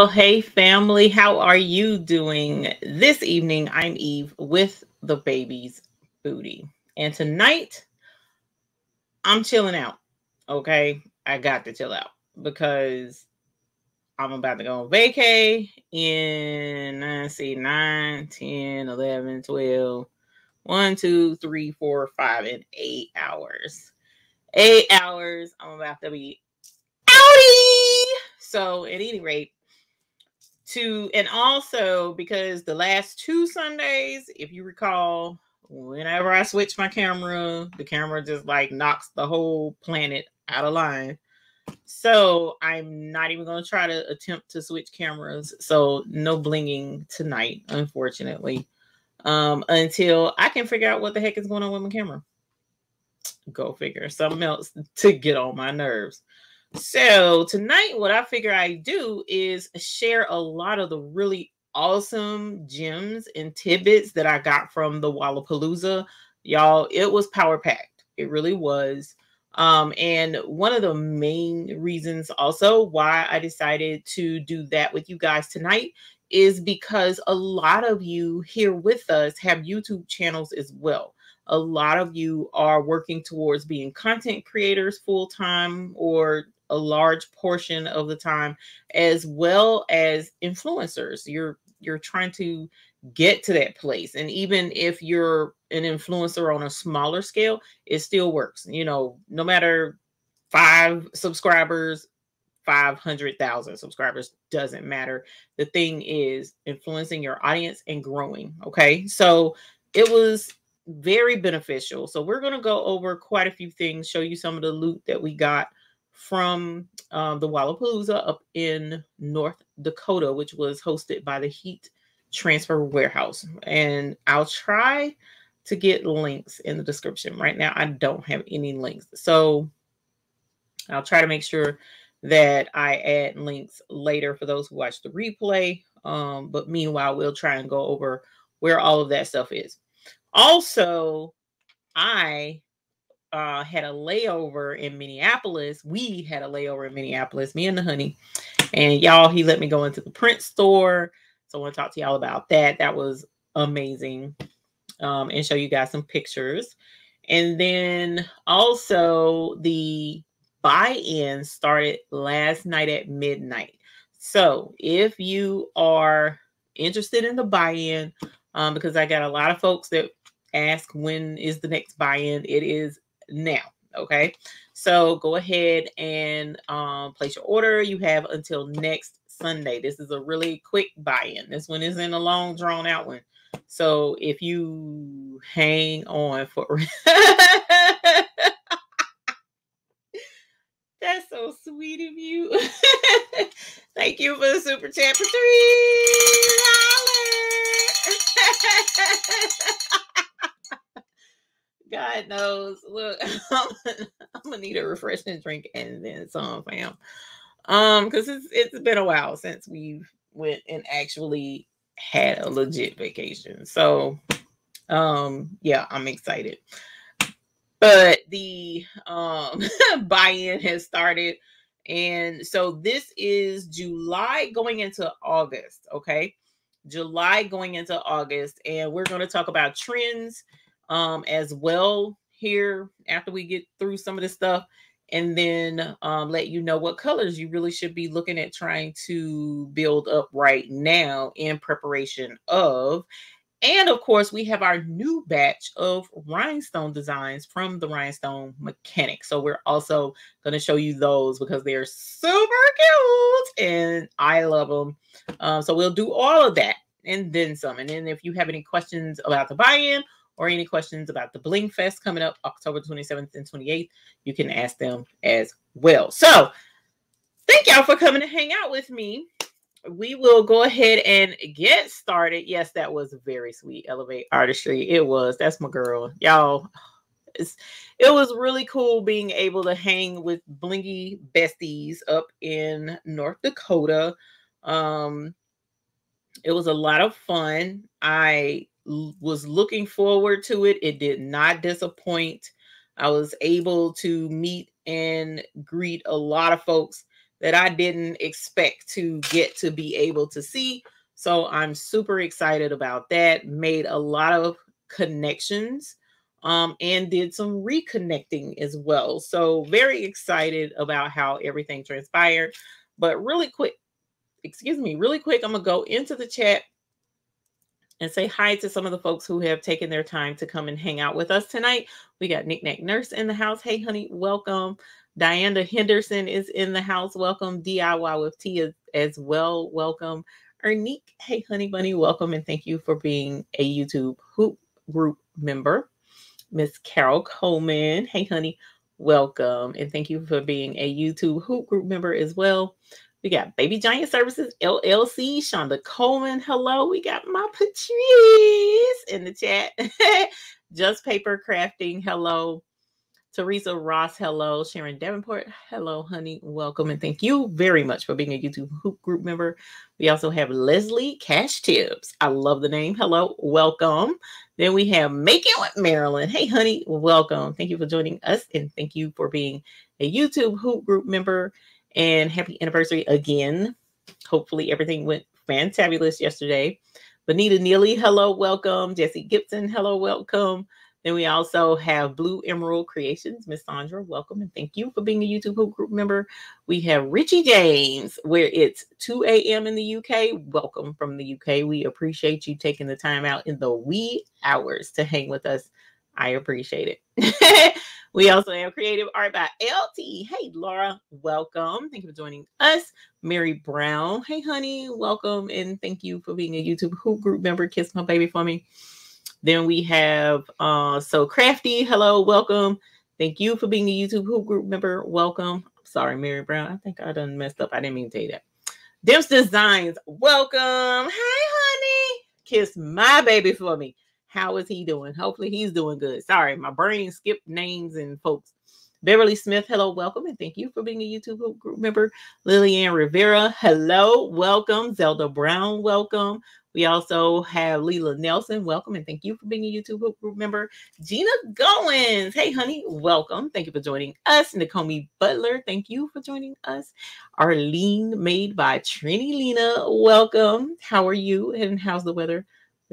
Well, hey, family, how are you doing this evening? I'm Eve with the baby's booty. And tonight, I'm chilling out. Okay. I got to chill out because I'm about to go on vacay in, let's see, 9, 10, 11, 12, 1, 2, 3, 4, 5, and 8 hours. Eight hours. I'm about to be outie. So, at any rate, to and also because the last two Sundays, if you recall, whenever I switch my camera, the camera just like knocks the whole planet out of line. So I'm not even going to try to attempt to switch cameras. So no blinging tonight, unfortunately, um, until I can figure out what the heck is going on with my camera. Go figure something else to get on my nerves. So tonight, what I figure I do is share a lot of the really awesome gems and tidbits that I got from the Wallapalooza. Y'all, it was power packed. It really was. Um, and one of the main reasons also why I decided to do that with you guys tonight is because a lot of you here with us have YouTube channels as well a lot of you are working towards being content creators full time or a large portion of the time as well as influencers. You're you're trying to get to that place and even if you're an influencer on a smaller scale it still works. You know no matter 5 subscribers 500,000 subscribers doesn't matter. The thing is influencing your audience and growing okay? So it was very beneficial. So we're going to go over quite a few things show you some of the loot that we got from um, the Wallapalooza up in North Dakota, which was hosted by the Heat Transfer Warehouse. And I'll try to get links in the description. Right now, I don't have any links. So I'll try to make sure that I add links later for those who watch the replay. Um, but meanwhile, we'll try and go over where all of that stuff is. Also, I uh, had a layover in Minneapolis. We had a layover in Minneapolis, me and the honey. And y'all, he let me go into the Prince store. So I want to talk to y'all about that. That was amazing. Um, and show you guys some pictures. And then also the buy-in started last night at midnight. So if you are interested in the buy-in, um, because I got a lot of folks that ask when is the next buy-in, it is now. Okay. So go ahead and um, place your order. You have until next Sunday. This is a really quick buy in. This one isn't a long, drawn out one. So if you hang on for. That's so sweet of you. Thank you for the super chat for three dollars. God knows. Look, I'm, gonna need a refreshing drink and then some, fam. Um, because it's it's been a while since we went and actually had a legit vacation. So, um, yeah, I'm excited. But the um buy-in has started, and so this is July going into August. Okay, July going into August, and we're going to talk about trends um, as well here after we get through some of this stuff and then um, let you know what colors you really should be looking at trying to build up right now in preparation of. And of course, we have our new batch of rhinestone designs from the Rhinestone Mechanic. So we're also going to show you those because they're super cute and I love them. Um, so we'll do all of that and then some. And then if you have any questions about the buy-in or any questions about the Bling Fest coming up October 27th and 28th, you can ask them as well. So, thank y'all for coming to hang out with me. We will go ahead and get started. Yes, that was very sweet. Elevate artistry. It was. That's my girl. Y'all, it was really cool being able to hang with blingy besties up in North Dakota. Um, it was a lot of fun. I was looking forward to it. It did not disappoint. I was able to meet and greet a lot of folks that I didn't expect to get to be able to see. So I'm super excited about that. Made a lot of connections um, and did some reconnecting as well. So very excited about how everything transpired. But really quick, excuse me, really quick, I'm gonna go into the chat and say hi to some of the folks who have taken their time to come and hang out with us tonight. We got Nick Nack Nurse in the house. Hey, honey, welcome. Diana Henderson is in the house. Welcome. DIY with Tia as well. Welcome. Ernique, hey, honey bunny, welcome. And thank you for being a YouTube Hoop Group member. Miss Carol Coleman, hey, honey, welcome. And thank you for being a YouTube Hoop Group member as well. We got Baby Giant Services LLC, Shonda Coleman. Hello. We got my Patrice in the chat. Just Paper Crafting. Hello. Teresa Ross, hello. Sharon Davenport, hello, honey. Welcome and thank you very much for being a YouTube Hoop Group member. We also have Leslie Cash Tips. I love the name. Hello, welcome. Then we have Making with Marilyn. Hey, honey, welcome. Thank you for joining us and thank you for being a YouTube Hoop Group member and happy anniversary again. Hopefully, everything went fantabulous yesterday. Benita Neely, hello, welcome. Jesse Gibson, hello, welcome. Then we also have Blue Emerald Creations. Miss Sandra, welcome and thank you for being a YouTube Group member. We have Richie James, where it's 2 a.m. in the UK. Welcome from the UK. We appreciate you taking the time out in the wee hours to hang with us. I appreciate it. We also have Creative Art by LT. Hey, Laura, welcome. Thank you for joining us. Mary Brown. Hey, honey, welcome. And thank you for being a YouTube Group member. Kiss my baby for me. Then we have uh So Crafty. Hello, welcome. Thank you for being a YouTube Group member. Welcome. Sorry, Mary Brown. I think I done messed up. I didn't mean to tell you that. Dimps Designs. Welcome. Hey, honey. Kiss my baby for me. How is he doing? Hopefully he's doing good. Sorry, my brain skipped names and folks. Beverly Smith, hello, welcome, and thank you for being a YouTube group member. Lillian Rivera, hello, welcome. Zelda Brown, welcome. We also have Leela Nelson, welcome, and thank you for being a YouTube group member. Gina Goins, hey, honey, welcome. Thank you for joining us. Nakomi Butler, thank you for joining us. Arlene, made by Trini Lena, welcome. How are you, and how's the weather?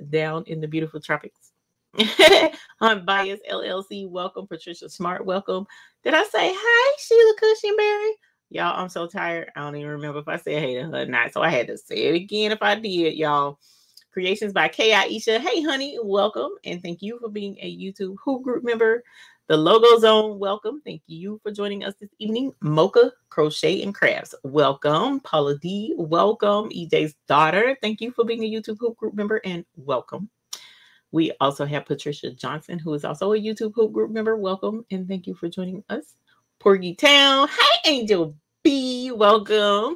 Down in the beautiful tropics. on Bias LLC, welcome. Patricia Smart, welcome. Did I say hi, Sheila Cushionberry? Y'all, I'm so tired. I don't even remember if I said hey to her or not. So I had to say it again if I did, y'all. Creations by K. Aisha. Hey, honey, welcome. And thank you for being a YouTube Hoop Group member. The Logo Zone, welcome. Thank you for joining us this evening. Mocha Crochet and Crafts, welcome. Paula D, welcome. EJ's daughter, thank you for being a YouTube Hoop Group member and welcome. We also have Patricia Johnson, who is also a YouTube Hoop Group member. Welcome and thank you for joining us. Porgy Town, hi Angel B, welcome.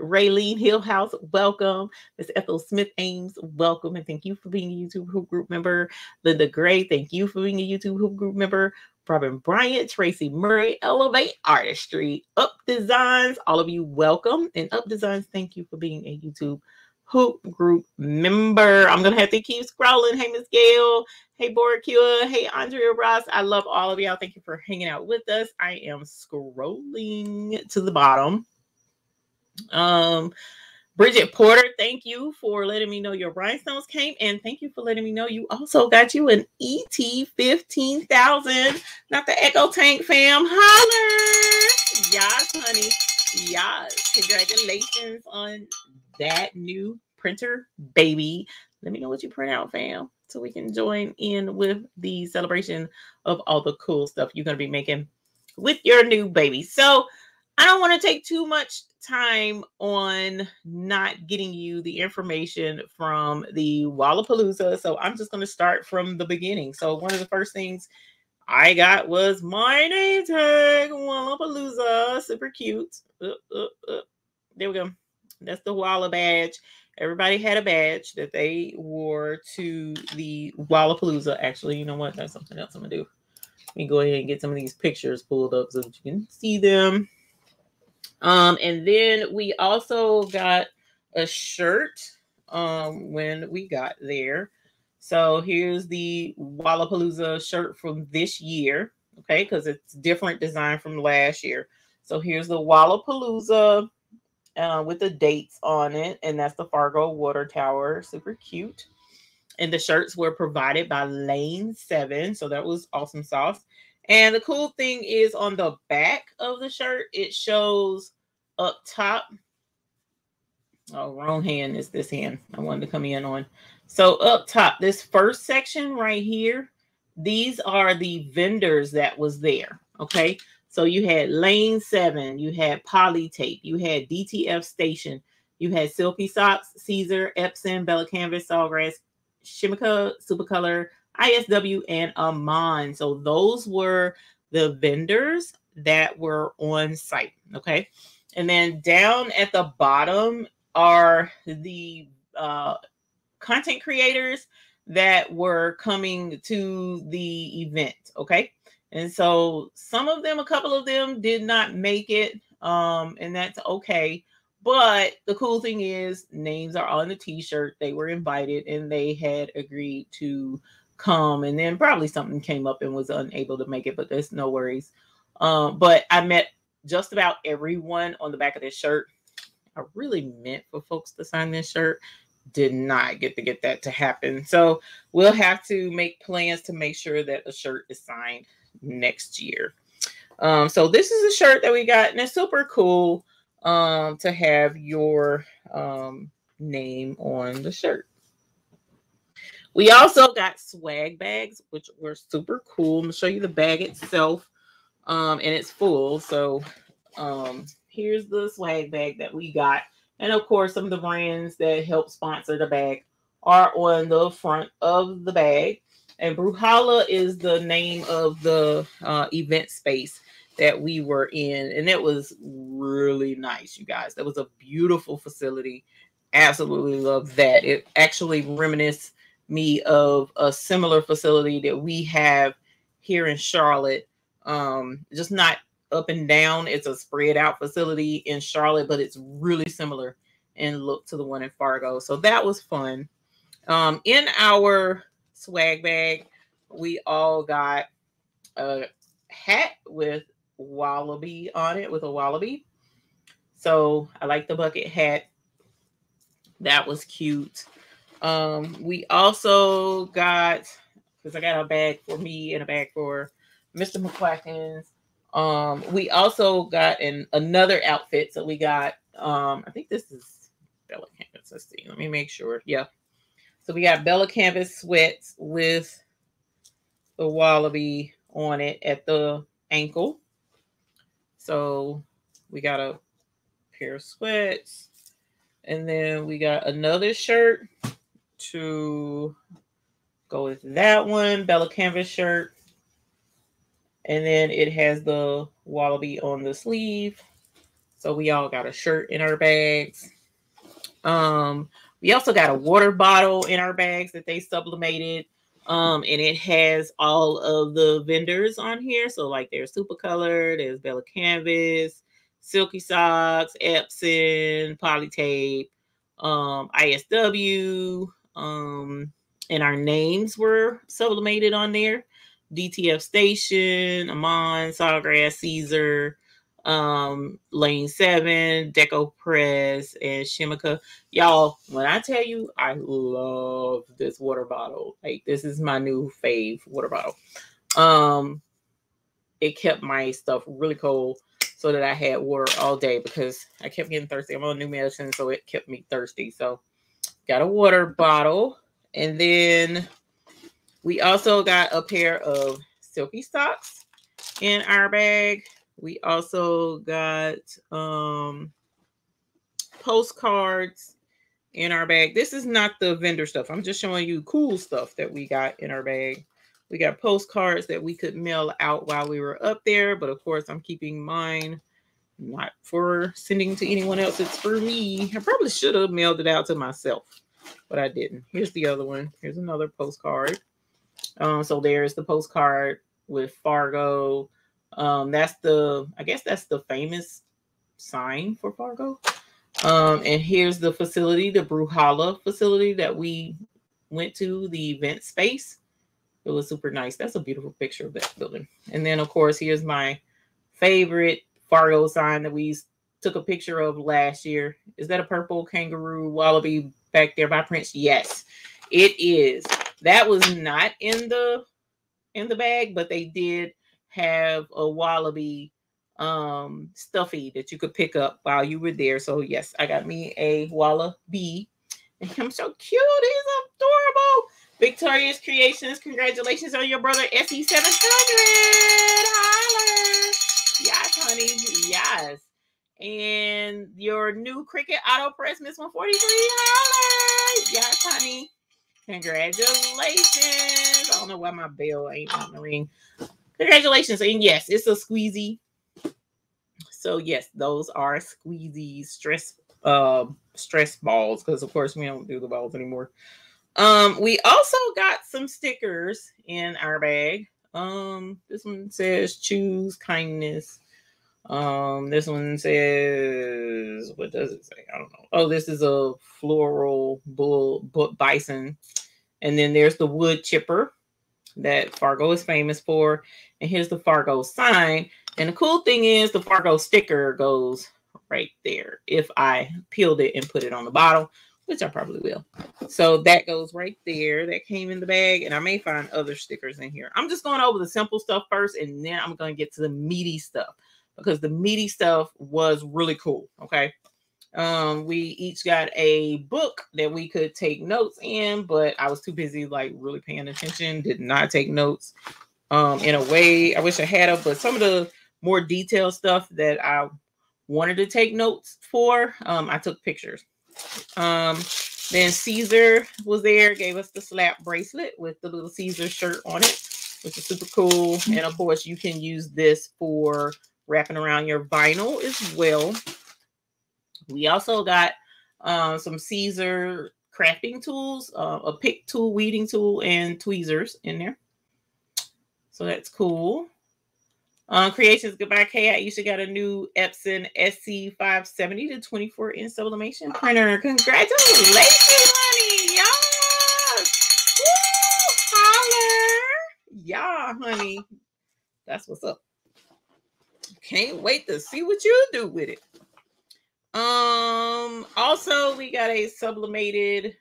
Raylene Hillhouse, welcome. Miss Ethel Smith Ames, welcome. And thank you for being a YouTube Hoop Group member. Linda Gray, thank you for being a YouTube Hoop Group member. Robin Bryant, Tracy Murray, Elevate Artistry, Up Designs, all of you welcome. And Up Designs, thank you for being a YouTube Hoop Group member. I'm going to have to keep scrolling. Hey, Miss Gail. Hey, Boracua. Hey, Andrea Ross. I love all of y'all. Thank you for hanging out with us. I am scrolling to the bottom. Um, Bridget Porter, thank you for letting me know your rhinestones came, and thank you for letting me know you also got you an ET fifteen thousand, not the EcoTank fam. Holler, yes, honey, yes. Congratulations on that new printer, baby. Let me know what you print out, fam, so we can join in with the celebration of all the cool stuff you're gonna be making with your new baby. So I don't want to take too much time on not getting you the information from the Wallapalooza. So I'm just going to start from the beginning. So one of the first things I got was my name tag, Wallapalooza. Super cute. Uh, uh, uh. There we go. That's the Walla badge. Everybody had a badge that they wore to the Wallapalooza. Actually, you know what? That's something else I'm going to do. Let me go ahead and get some of these pictures pulled up so that you can see them. Um, and then we also got a shirt um, when we got there. So here's the Wallapalooza shirt from this year, okay, because it's different design from last year. So here's the Wallapalooza uh, with the dates on it, and that's the Fargo Water Tower. Super cute. And the shirts were provided by Lane Seven, so that was awesome sauce. And the cool thing is on the back of the shirt, it shows up top. Oh, wrong hand is this hand. I wanted to come in on. So up top, this first section right here, these are the vendors that was there. Okay. So you had Lane 7, you had Polytape, you had DTF Station, you had Silky Socks, Siser, Epson, Bella Canvas, Sawgrass, Chemica, Supercolor, ISW, and Amon. So those were the vendors that were on site. Okay. And then down at the bottom are the uh, content creators that were coming to the event. Okay. And so some of them, a couple of them did not make it. Um, and that's okay. But the cool thing is, names are on the t shirt. They were invited and they had agreed to come. And then probably something came up and was unable to make it, but there's no worries. Um, but I met just about everyone on the back of this shirt. I really meant for folks to sign this shirt. Did not get to get that to happen. So we'll have to make plans to make sure that the shirt is signed next year. Um, so this is a shirt that we got, and it's super cool um, to have your um, name on the shirt. We also got swag bags, which were super cool. I'm gonna show you the bag itself, um, and it's full. So um, here's the swag bag that we got, and of course, some of the brands that help sponsor the bag are on the front of the bag. And Brewhalla is the name of the uh, event space that we were in. And it was really nice, you guys. That was a beautiful facility. Absolutely love that. It actually reminisced me of a similar facility that we have here in Charlotte. Um, just not up and down. It's a spread out facility in Charlotte, but it's really similar in look to the one in Fargo. So that was fun. Um, in our swag bag. We all got a hat with wallaby on it with a wallaby. So I like the bucket hat. That was cute. Um, we also got because I got a bag for me and a bag for Mr. McQuackins. Um, we also got an another outfit. So we got um, I think this is Bella Canvas. Let's see. Let me make sure. Yeah, so we got Bella Canvas sweats with the wallaby on it at the ankle. So we got a pair of sweats. And then we got another shirt to go with that one, Bella Canvas shirt. And then it has the wallaby on the sleeve. So we all got a shirt in our bags. Um, we also got a water bottle in our bags that they sublimated. Um, and it has all of the vendors on here. So, like, there's Supercolor, there's Bella Canvas, Silky Socks, Epson, Polytape, um, ISW, um, and our names were sublimated on there. DTF Station, Amon, Sawgrass, Siser, um, Lane 7, Deco Press, and Chemica. Y'all, when I tell you I love this water bottle, like this is my new fave water bottle. Um, it kept my stuff really cold so that I had water all day because I kept getting thirsty. I'm on new medicine, so it kept me thirsty. So got a water bottle. And then we also got a pair of silky socks in our bag. We also got um, postcards in our bag. This is not the vendor stuff. I'm just showing you cool stuff that we got in our bag. We got postcards that we could mail out while we were up there, but of course, I'm keeping mine not for sending to anyone else. It's for me. I probably should have mailed it out to myself, but I didn't. Here's the other one. Here's another postcard. Um, so there's the postcard with Fargo um, that's the, I guess that's the famous sign for Fargo. Um, and here's the facility, the Brewhalla facility that we went to, the event space. It was super nice. That's a beautiful picture of that building. And then, of course, here's my favorite Fargo sign that we took a picture of last year. Is that a purple kangaroo wallaby back there by Prince? Yes, it is. That was not in the in the bag, but they did have a wallaby um stuffy that you could pick up while you were there. So yes, I got me a wallaby. And I'm so cute. He's adorable. Victorious Creations, congratulations on your brother SE700. Holler. Honey. Yes. And your new Cricut Auto Press Miss 143. Holler. Yes, honey. Congratulations. I don't know why my bell ain't on the ring. Congratulations. And yes, it's a squeezy. So yes, those are squeezy stress uh stress balls because of course we don't do the balls anymore. Um, we also got some stickers in our bag. Um, this one says choose kindness. Um, this one says what does it say? I don't know. Oh, this is a floral bull, bull bison, and then there's the wood chipper that Fargo is famous for. And here's the Fargo sign. And the cool thing is the Fargo sticker goes right there if I peeled it and put it on the bottle, which I probably will. So that goes right there. That came in the bag, and I may find other stickers in here. I'm just going over the simple stuff first, and then I'm going to get to the meaty stuff because the meaty stuff was really cool. Okay. Um, we each got a book that we could take notes in, but I was too busy, like really paying attention, did not take notes. Um, in a way, I wish I had them, but some of the more detailed stuff that I wanted to take notes for, um, I took pictures. Um, then Siser was there, gave us the slap bracelet with the little Siser shirt on it, which is super cool. And of course, you can use this for wrapping around your vinyl as well. We also got um, some Siser crafting tools, uh, a pick tool, weeding tool, and tweezers in there. So that's cool. Uh, Creations Goodbye K. I usually got a new Epson SC570 to 24 inch sublimation printer. Congratulations, honey. Yes. Woo, holler. Yeah, honey. That's what's up. Can't wait to see what you do with it. Um, also we got a sublimated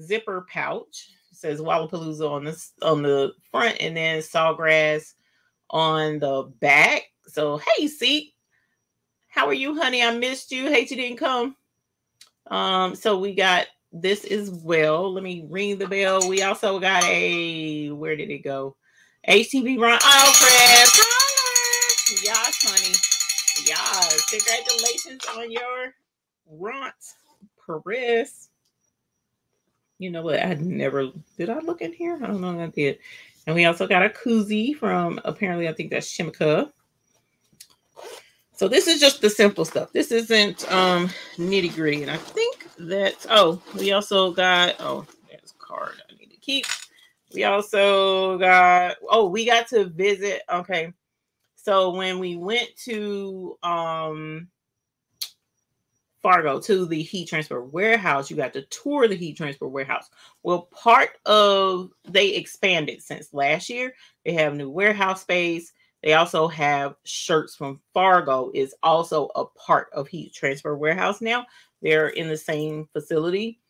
zipper pouch. It says Wallapalooza on this on the front and then Sawgrass on the back. So, hey, see, how are you, honey? I missed you. Hate you didn't come. Um, so we got this as well. Let me ring the bell. We also got a where did it go? HTV Ron Alfred. Yes, honey. Yes. Congratulations on your Ront Paris. You know what? I never did I look in here? I don't know I did. And we also got a koozie from apparently, I think that's Chemica. So this is just the simple stuff. This isn't um nitty gritty. And I think that oh, we also got oh, there's a card I need to keep. We also got oh, we got to visit. Okay. So when we went to um Fargo to the heat transfer warehouse. You got to tour the heat transfer warehouse. Well, part of they expanded since last year. They have new warehouse space. They also have shirts from Fargo is also a part of heat transfer warehouse now. They're in the same facility.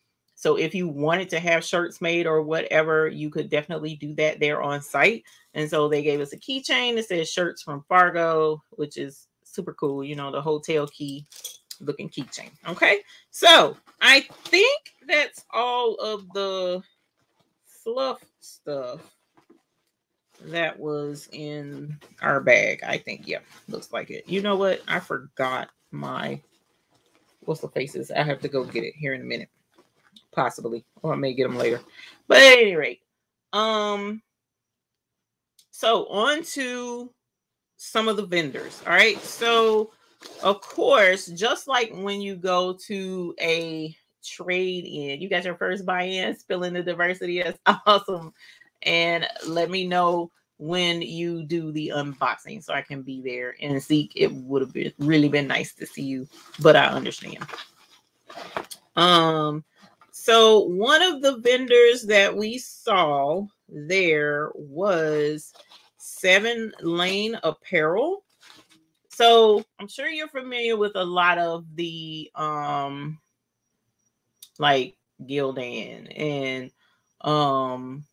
So if you wanted to have shirts made or whatever, you could definitely do that there on site. And so they gave us a keychain that says shirts from Fargo, which is super cool. You know, the hotel key looking keychain. Okay, so I think that's all of the fluff stuff that was in our bag. I think, yeah, looks like it. You know what? I forgot my what's the faces. I have to go get it here in a minute, possibly, or I may get them later. But at any rate, um, so on to some of the vendors. All right, so of course, just like when you go to a trade in, you got your first buy in, spilling the diversity. That's awesome. And let me know when you do the unboxing so I can be there and see. It would have been really been nice to see you, but I understand. Um, so one of the vendors that we saw there was Seven Lane Apparel. So I'm sure you're familiar with a lot of the um like Gildan and um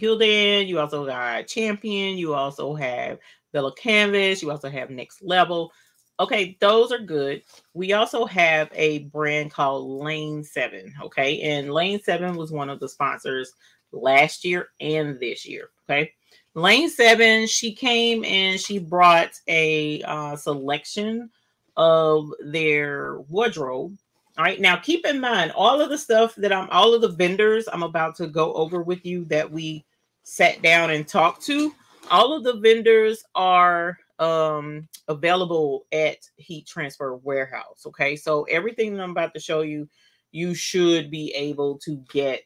Gildan, you also got Champion, you also have Bella Canvas, you also have Next Level. Okay, those are good. We also have a brand called Lane 7. Okay, and Lane 7 was one of the sponsors last year and this year. Okay, Lane 7, she came and she brought a uh, selection of their wardrobe. All right, now keep in mind all of the stuff that I'm, all of the vendors I'm about to go over with you that we sat down and talked to. All of the vendors are um available at heat transfer warehouse okay? So everything that i'm about to show you you should be able to get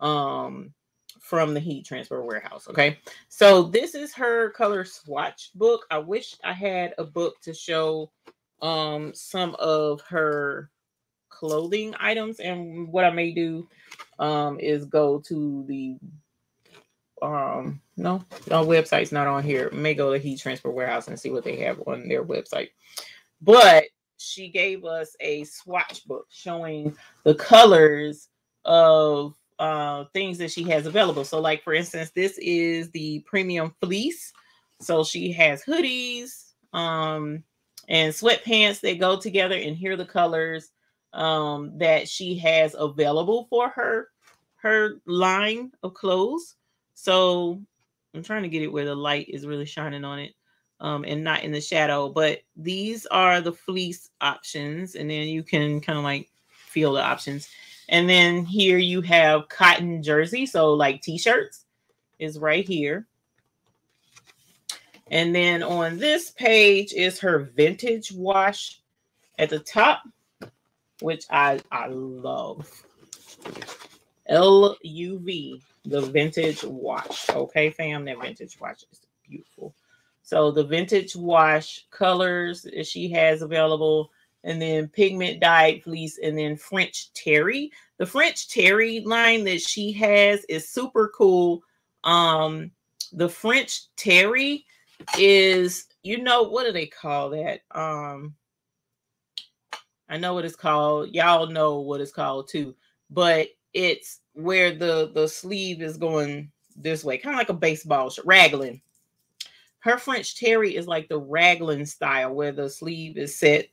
um from the heat transfer warehouse okay? So this is her color swatch book. I wish i had a book to show um some of her clothing items and what i may do um is go to the um no our website's not on here. May go to heat transfer warehouse and see what they have on their website. But she gave us a swatch book showing the colors of uh things that she has available. So like for instance this is the premium fleece. So she has hoodies um and sweatpants that go together and here are the colors um that she has available for her her line of clothes so I'm trying to get it where the light is really shining on it um, and not in the shadow. But these are the fleece options. And then you can kind of like feel the options. And then here you have cotton jersey. So like t-shirts is right here. And then on this page is her vintage wash at the top, which I, I love. LUV the vintage wash. Okay, fam, that vintage wash is beautiful. So the vintage wash colors she has available, and then pigment dyed fleece, and then French terry. The French terry line that she has is super cool. Um, the French terry is, you know, what do they call that? Um, I know what it's called. Y'all know what it's called too, but it's where the the sleeve is going this way, kind of like a baseball raglan. Her French terry is like the raglan style, where the sleeve is set,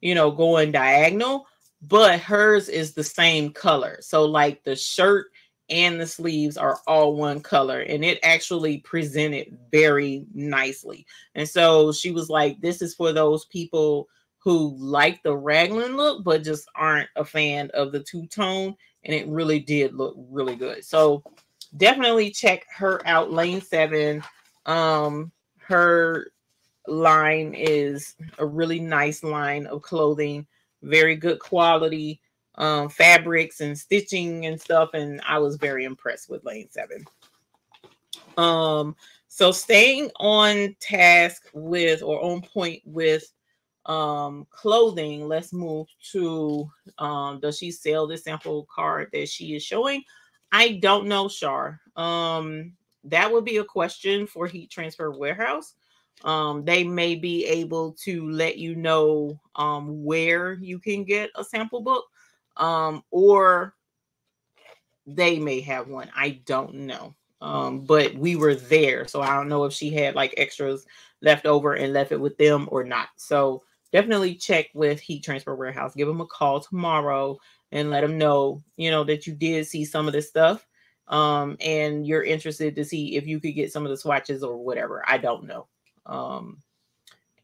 you know, going diagonal, but hers is the same color. So like the shirt and the sleeves are all one color and it actually presented very nicely. And so she was like, this is for those people who like the raglan look, but just aren't a fan of the two tone and it really did look really good. So definitely check her out. Lane Seven. Um, her line is a really nice line of clothing, very good quality um, fabrics and stitching and stuff. And I was very impressed with Lane Seven. Um, so staying on task with or on point with um clothing let's move to um does she sell the sample card that she is showing? I don't know shar. Um that would be a question for heat transfer warehouse. Um they may be able to let you know um where you can get a sample book um or they may have one. I don't know. Um but we were there so i don't know if she had like extras left over and left it with them or not. So definitely check with Heat Transfer Warehouse. Give them a call tomorrow and let them know, you know, that you did see some of this stuff um, and you're interested to see if you could get some of the swatches or whatever. I don't know. Um,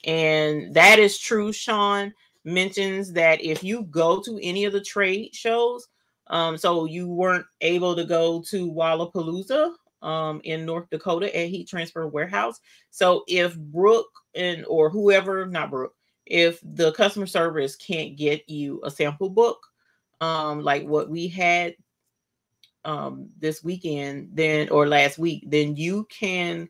and that is true. Sean mentions that if you go to any of the trade shows, um, so you weren't able to go to Wallapalooza um, in North Dakota at Heat Transfer Warehouse. So if Brooke and or whoever, not Brooke, if the customer service can't get you a sample book, um, like what we had um, this weekend, then or last week, then you can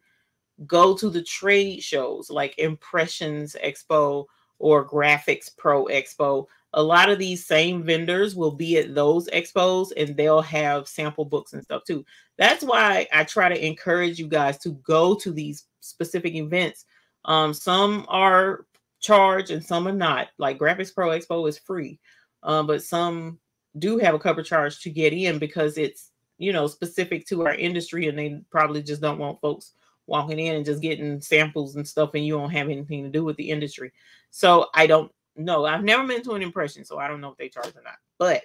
go to the trade shows like Impressions Expo or Graphics Pro Expo. A lot of these same vendors will be at those expos and they'll have sample books and stuff too. That's why I try to encourage you guys to go to these specific events um, some are charge and some are not. Like Graphics Pro Expo is free, um, but some do have a cover charge to get in because it's you know specific to our industry, and they probably just don't want folks walking in and just getting samples and stuff, and you don't have anything to do with the industry. So I don't know. I've never been to an impression, so I don't know if they charge or not. But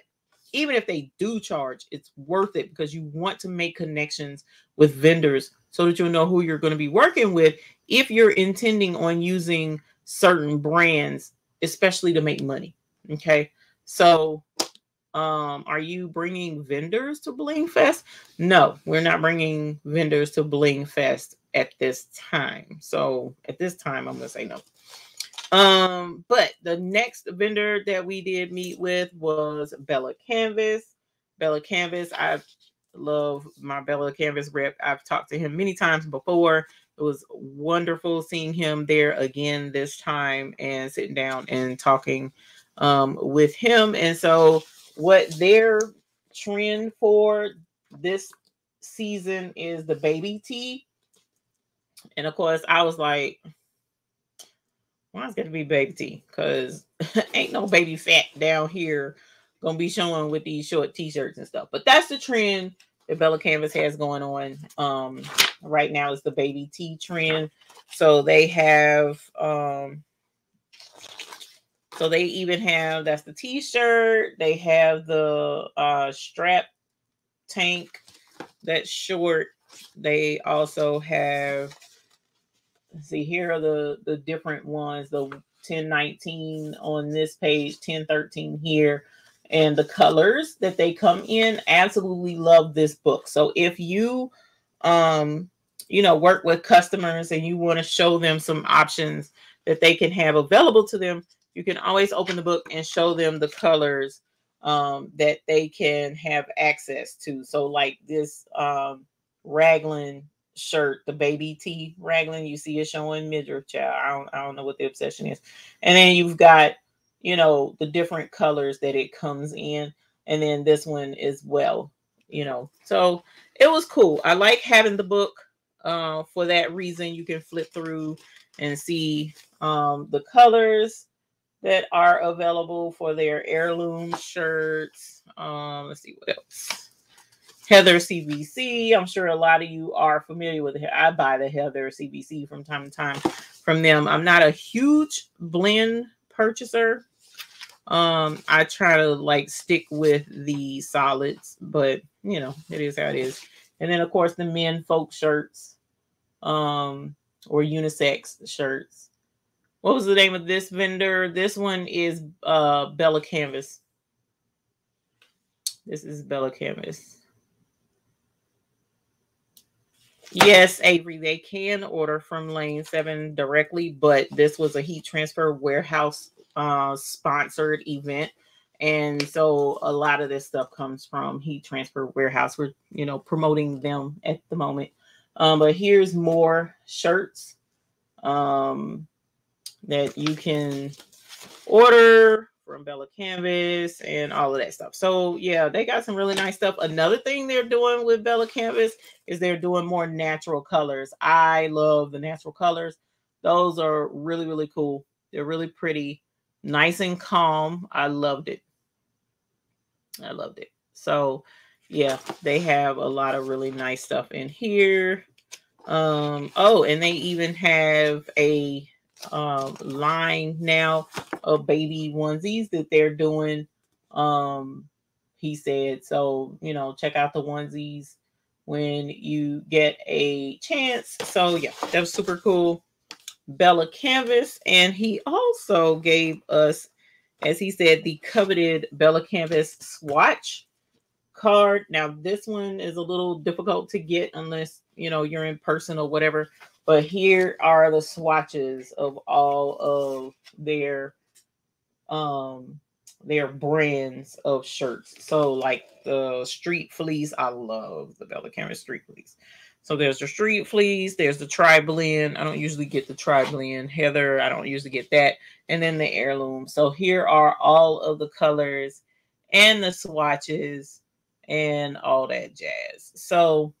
even if they do charge, it's worth it because you want to make connections with vendors so that you'll know who you're going to be working with if you're intending on using certain brands, especially to make money. Okay. So, um, are you bringing vendors to Bling Fest? No, we're not bringing vendors to Bling Fest at this time. So, at this time, I'm going to say no. Um, but the next vendor that we did meet with was Bella Canvas. Bella Canvas, I love my Bella Canvas rep. I've talked to him many times before. It was wonderful seeing him there again this time and sitting down and talking um, with him. And so, what their trend for this season is the baby tee. And of course, I was like, Mine's gonna be baby T because ain't no baby fat down here gonna be showing with these short t-shirts and stuff. But that's the trend that Bella Canvas has going on. Um, right now is the baby T trend. So they have um so they even have that's the t-shirt, they have the uh strap tank that's short. They also have see here are the the different ones the 1019 on this page 1013 here and the colors that they come in absolutely love this book so if you um you know work with customers and you want to show them some options that they can have available to them you can always open the book and show them the colors um, that they can have access to so like this um, raglan shirt, the baby tee raglan. You see it showing midriff child. I don't, I don't know what the obsession is. And then you've got, you know, the different colors that it comes in. And then this one as well, you know. So it was cool. I like having the book uh, for that reason. You can flip through and see um, the colors that are available for their heirloom shirts. Um, let's see what else. Heather CVC. I'm sure a lot of you are familiar with it. I buy the Heather CVC from time to time from them. I'm not a huge blend purchaser. Um, I try to like stick with the solids, but you know, it is how it is. And then of course the men folk shirts, um, or unisex shirts. What was the name of this vendor? This one is uh Bella Canvas. This is Bella Canvas. Yes, Avery, they can order from Lane 7 directly, but this was a heat transfer warehouse uh, sponsored event. And so a lot of this stuff comes from Heat Transfer Warehouse. We're, you know, promoting them at the moment. Um, but here's more shirts um, that you can order from Bella Canvas and all of that stuff. So yeah, they got some really nice stuff. Another thing they're doing with Bella Canvas is they're doing more natural colors. I love the natural colors. Those are really, really cool. They're really pretty, nice and calm. I loved it. I loved it. So yeah, they have a lot of really nice stuff in here. Um, oh, and they even have a um, line now of baby onesies that they're doing. Um, he said, so you know, check out the onesies when you get a chance. So yeah, that was super cool. Bella Canvas, and he also gave us, as he said, the coveted Bella Canvas swatch card. Now, this one is a little difficult to get unless you know you're in person or whatever. But here are the swatches of all of their um their brands of shirts. So like the street fleece, I love the Bella Canvas street fleece. So there's the street fleece, there's the tri blend. I don't usually get the tri blend. Heather, I don't usually get that. And then the heirloom. So here are all of the colors and the swatches and all that jazz. So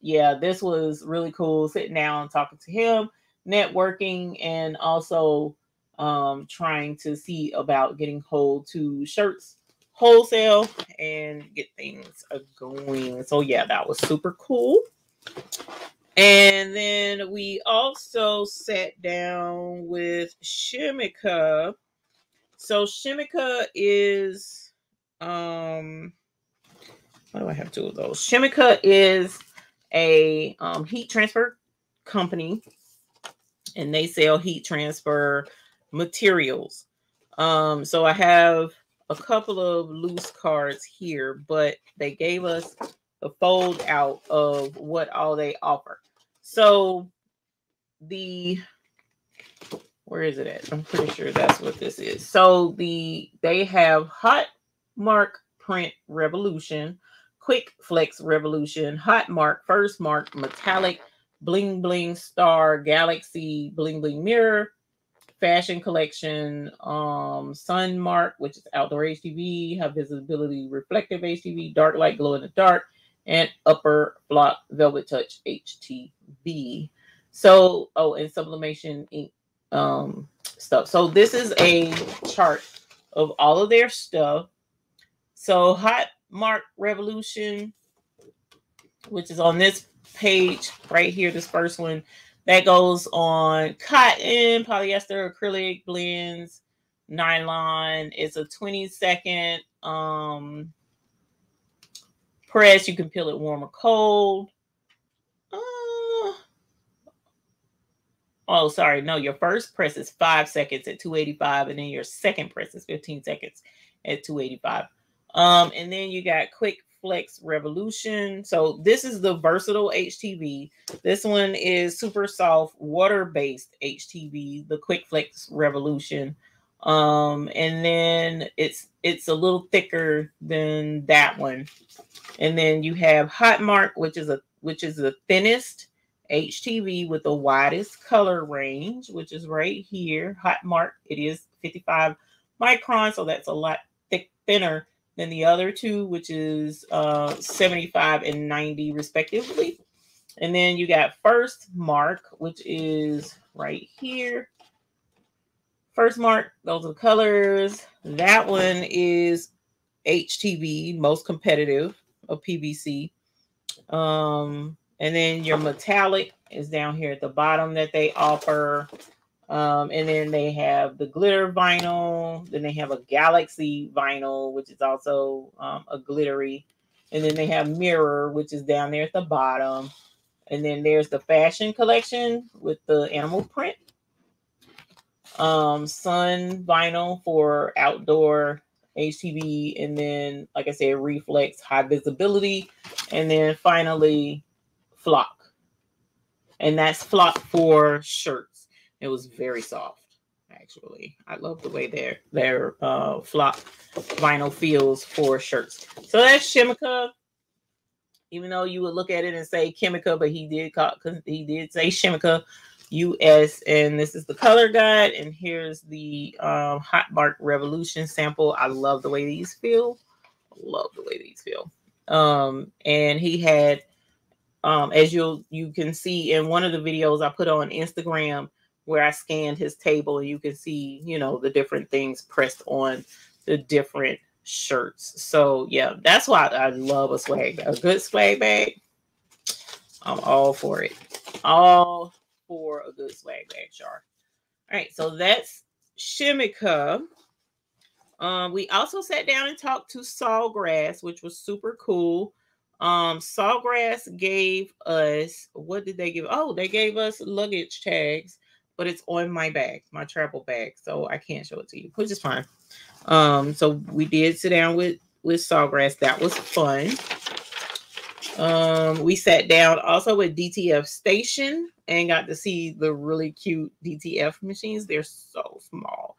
yeah, this was really cool sitting down and talking to him, networking, and also um, trying to see about getting hold to shirts wholesale and get things going. So yeah, that was super cool. And then we also sat down with Shimika. So Shimika is um why do I have two of those? Shimika is a um, heat transfer company and they sell heat transfer materials. Um, so I have a couple of loose cards here, but they gave us the fold out of what all they offer. So the where is it at? I'm pretty sure that's what this is. So the they have hot mark print revolution, quick flex revolution, hot mark, first mark, metallic, bling bling star, galaxy, bling bling mirror, fashion collection, um, sun mark, which is outdoor HTV, high visibility reflective HTV, dark light glow in the dark, and upper block velvet touch HTV. So, oh, and sublimation ink um, stuff. So this is a chart of all of their stuff. So Hot Mark Revolution, which is on this page right here, this first one, that goes on cotton, polyester, acrylic blends, nylon. It's a 20 second um press. You can peel it warm or cold. Uh, oh, sorry. No, your first press is five seconds at 285, and then your second press is 15 seconds at 285. Um, and then you got quick flex revolution. So this is the versatile HTV. This one is super soft water-based HTV, the quick flex revolution um and then it's it's a little thicker than that one. And then you have hot mark which is a which is the thinnest htv with the widest color range which is right here. Hot mark it is 55 micron so that's a lot thick thinner than the other two which is uh 75 and 90 respectively. And then you got first mark which is right here First mark, those are the colors. That one is HTV, most competitive of PVC. Um, and then your metallic is down here at the bottom that they offer. Um, and then they have the glitter vinyl. Then they have a galaxy vinyl, which is also um, a glittery. And then they have mirror, which is down there at the bottom. And then there's the fashion collection with the animal print um, sun vinyl for outdoor HTV, and then, like I said, reflex, high visibility, and then finally, flock. And that's flock for shirts. It was very soft, actually. I love the way their their uh, flock vinyl feels for shirts. So that's Shimika. Even though you would look at it and say Chemica, but he did call he did say Shimika. US, and this is the color guide. And here's the um, Hot Mark Revolution sample. I love the way these feel. Love the way these feel. Um, and he had, um, as you you can see in one of the videos I put on Instagram, where I scanned his table, and you can see, you know, the different things pressed on the different shirts. So yeah, that's why I love a swag. A good swag bag. I'm all for it. All for a good swag bag jar. All right, so that's Shimika. Um, we also sat down and talked to Sawgrass, which was super cool. Um, Sawgrass gave us what did they give? Oh, they gave us luggage tags, but it's on my bag, my travel bag, so I can't show it to you, which is fine. Um, so we did sit down with with Sawgrass. That was fun. Um, we sat down also with DTF Station and got to see the really cute DTF machines. They're so small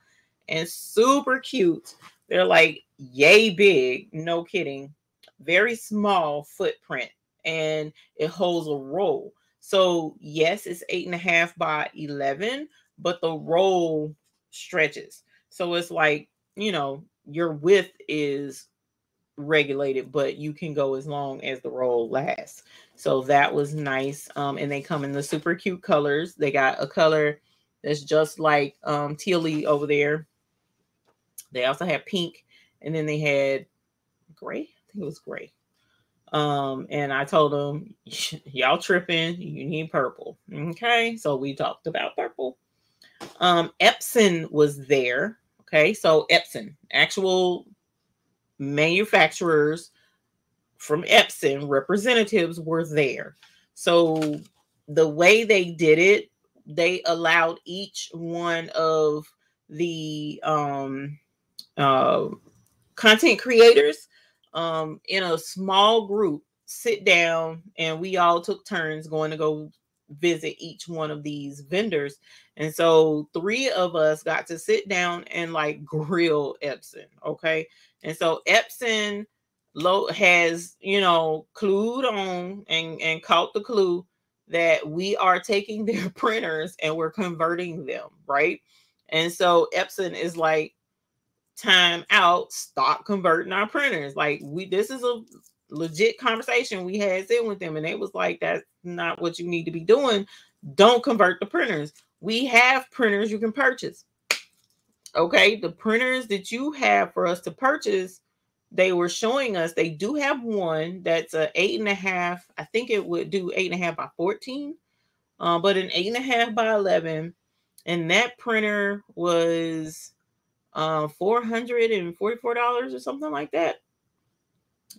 and super cute. They're like yay big, no kidding. Very small footprint, and it holds a roll. So, yes, it's eight and a half by 11, but the roll stretches. So, it's like, you know, your width is regulated, but you can go as long as the roll lasts. So that was nice. Um, and they come in the super cute colors. They got a color that's just like um tealy over there. They also had pink, and then they had gray. I think it was gray. Um, and I told them, y'all tripping, you need purple. Okay, so we talked about purple. Um, Epson was there. Okay, so Epson, actual manufacturers from Epson, representatives were there. So the way they did it, they allowed each one of the um, uh, content creators um, in a small group sit down and we all took turns going to go visit each one of these vendors. And so three of us got to sit down and like grill Epson. Okay. And so Epson has, you know, clued on and, and caught the clue that we are taking their printers and we're converting them. Right. And so Epson is like, time out, stop converting our printers. Like we this is a legit conversation we had sitting with them, and they was like, that's not what you need to be doing. Don't convert the printers. We have printers you can purchase. Okay, the printers that you have for us to purchase, they were showing us they do have one that's a eight and a half. I think it would do eight and a half by 14, uh, but an eight and a half by 11. And that printer was uh, $444 or something like that.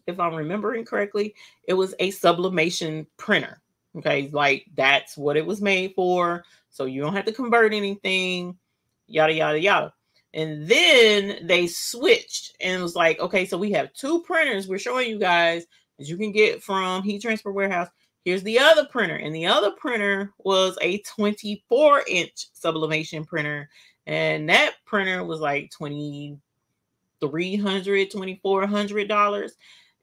If I'm remembering correctly, it was a sublimation printer. Okay, like that's what it was made for. So you don't have to convert anything, yada, yada, yada. And then they switched and was like, okay, so we have two printers we're showing you guys that you can get from Heat Transfer Warehouse. Here's the other printer. And the other printer was a 24 inch sublimation printer and that printer was like twenty three hundred, twenty four hundred dollars.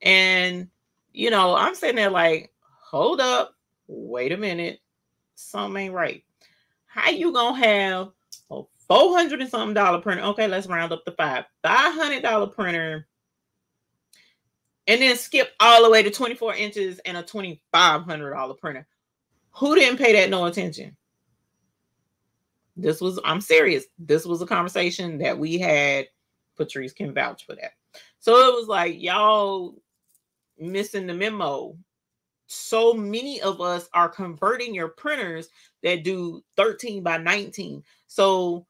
And you know, I'm sitting there like, hold up, wait a minute, something ain't right. How you gonna have a four hundred and something dollar printer? Okay, let's round up to five, five hundred dollar printer, and then skip all the way to 24 inches and a $2,500 printer. Who didn't pay that no attention? This was, I'm serious. This was a conversation that we had. Patrice can vouch for that. So it was like, y'all missing the memo. So many of us are converting your printers that do 13 by 19. So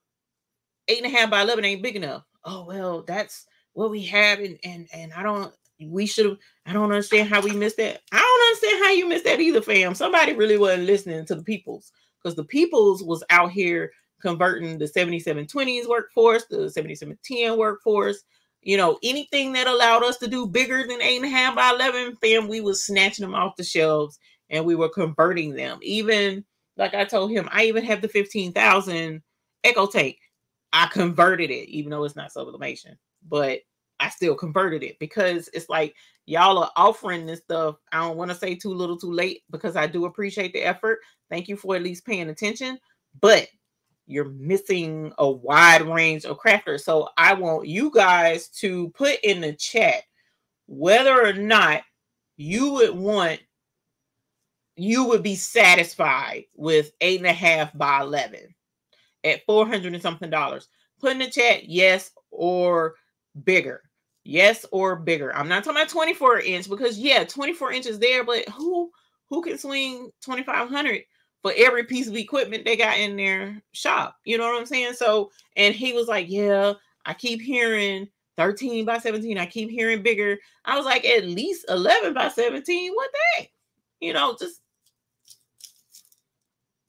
eight and a half by 11 ain't big enough. Oh, well, that's what we have. And, and, and I don't, we should have, I don't understand how we missed that. I don't understand how you missed that either, fam. Somebody really wasn't listening to the peoples because the peoples was out here converting the 7720s workforce, the 7710 workforce, you know, anything that allowed us to do bigger than eight and a half by 11, fam, we was snatching them off the shelves and we were converting them. Even like I told him, I even have the 15,000 EcoTank. I converted it, even though it's not sublimation, but I still converted it because it's like y'all are offering this stuff. I don't want to say too little too late because I do appreciate the effort. Thank you for at least paying attention. But you're missing a wide range of crafters. So I want you guys to put in the chat whether or not you would want you would be satisfied with eight and a half by 11 at 400 and something dollars. Put in the chat yes or bigger. Yes or bigger. I'm not talking about 24 inch because yeah, 24 inches there, but who who can swing 2500 for every piece of equipment they got in their shop. You know what I'm saying? So, and he was like, Yeah, I keep hearing 13 by 17. I keep hearing bigger. I was like, At least 11 by 17. What that? You know, just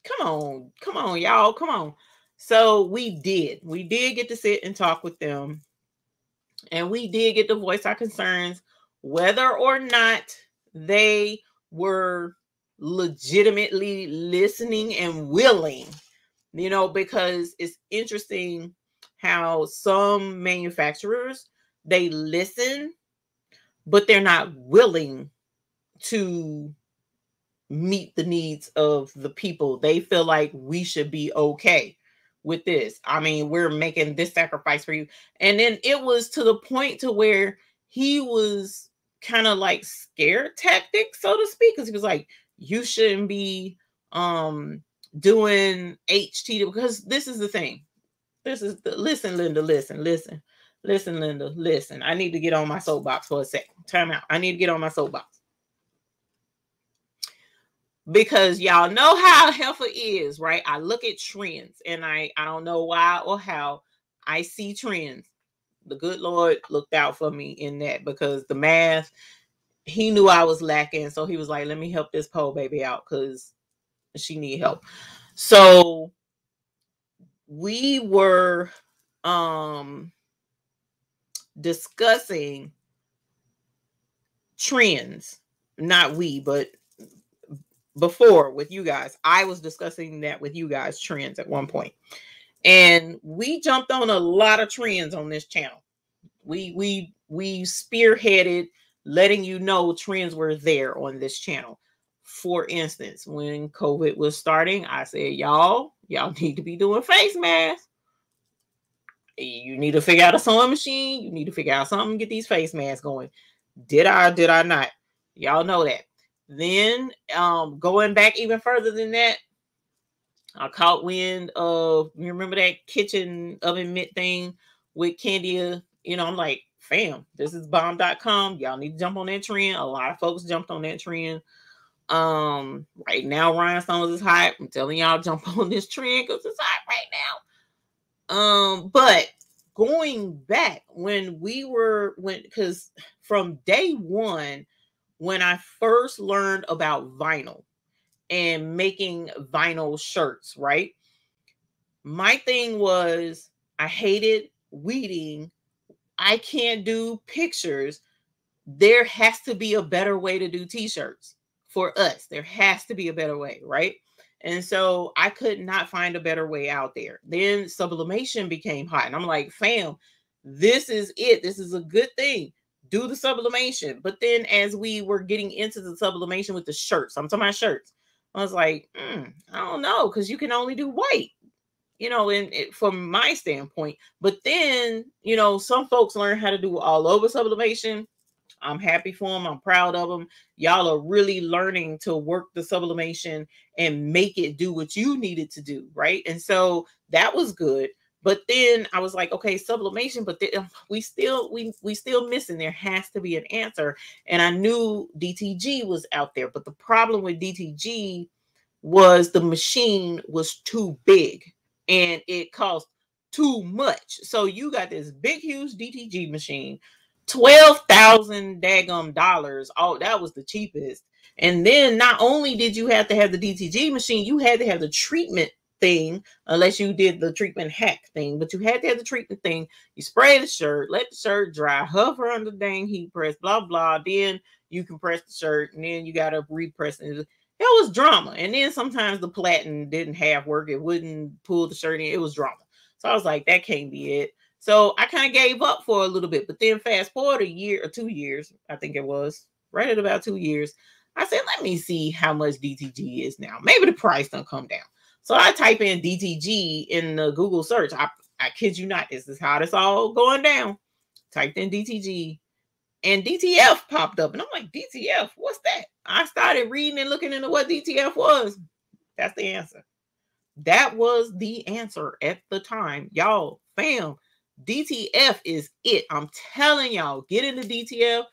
come on, come on, y'all, come on. So we did, we did get to sit and talk with them, and we did get to voice our concerns, whether or not they were legitimately listening and willing, you know, because it's interesting how some manufacturers they listen, but they're not willing to meet the needs of the people. They feel like we should be okay with this. I mean, we're making this sacrifice for you. And then it was to the point to where he was kind of like scare tactic, so to speak, because he was like, you shouldn't be um doing HT because this is the thing. This is the listen, Linda, listen, listen, listen, Linda, listen. I need to get on my soapbox for a second. Time out. I need to get on my soapbox. Because y'all know how Heifer is, right? I look at trends and I I don't know why or how I see trends. The good Lord looked out for me in that because the math, he knew I was lacking. So he was like, let me help this pole baby out because she need help. So we were um discussing trends not we but before with you guys i was discussing that with you guys trends at one point and we jumped on a lot of trends on this channel we we we spearheaded letting you know trends were there on this channel for instance, when COVID was starting, I said, y'all, y'all need to be doing face masks. You need to figure out a sewing machine. You need to figure out something, get these face masks going. Did I did I not? Y'all know that. Then um going back even further than that, I caught wind of you remember that kitchen oven mitt thing with Candia. You know, I'm like, fam, this is bomb.com. Y'all need to jump on that trend. A lot of folks jumped on that trend. Um, right now, rhinestones is hot. I'm telling y'all, jump on this trend because it's hot right now. Um, but going back when we were when because from day one, when I first learned about vinyl and making vinyl shirts, right? My thing was I hated weeding. I can't do pictures. There has to be a better way to do t-shirts for us. There has to be a better way, right? And so I could not find a better way out there. Then sublimation became hot. And I'm like, fam, this is it. This is a good thing. Do the sublimation. But then as we were getting into the sublimation with the shirts, I'm talking about shirts. I was like, mm, I don't know, because you can only do white, you know, and it, from my standpoint. But then, you know, some folks learn how to do all over sublimation I'm happy for them. I'm proud of them. Y'all are really learning to work the sublimation and make it do what you needed to do, right? And so that was good. But then I was like, okay, sublimation, but then um, we still we we still missing. There has to be an answer. And I knew DTG was out there, but the problem with DTG was the machine was too big and it cost too much. So you got this big, huge DTG machine twelve thousand daggum dollars. Oh, that was the cheapest. And then not only did you have to have the DTG machine, you had to have the treatment thing, unless you did the treatment hack thing, but you had to have the treatment thing. You spray the shirt, let the shirt dry, hover under the dang heat press, blah blah. Then you compress the shirt, and then you gotta repress it. It was drama. And then sometimes the platen didn't have work, it wouldn't pull the shirt in. It was drama. So I was like, that can't be it. So I kind of gave up for a little bit, but then fast forward a year or two years, I think it was right at about two years. I said, let me see how much DTG is now. Maybe the price don't come down. So I type in DTG in the Google search. I, I kid you not, this is how this all going down. Typed in DTG and DTF popped up. And I'm like, DTF, what's that? I started reading and looking into what DTF was. That's the answer. That was the answer at the time. Y'all, fam, DTF is it. I'm telling y'all, get into DTF.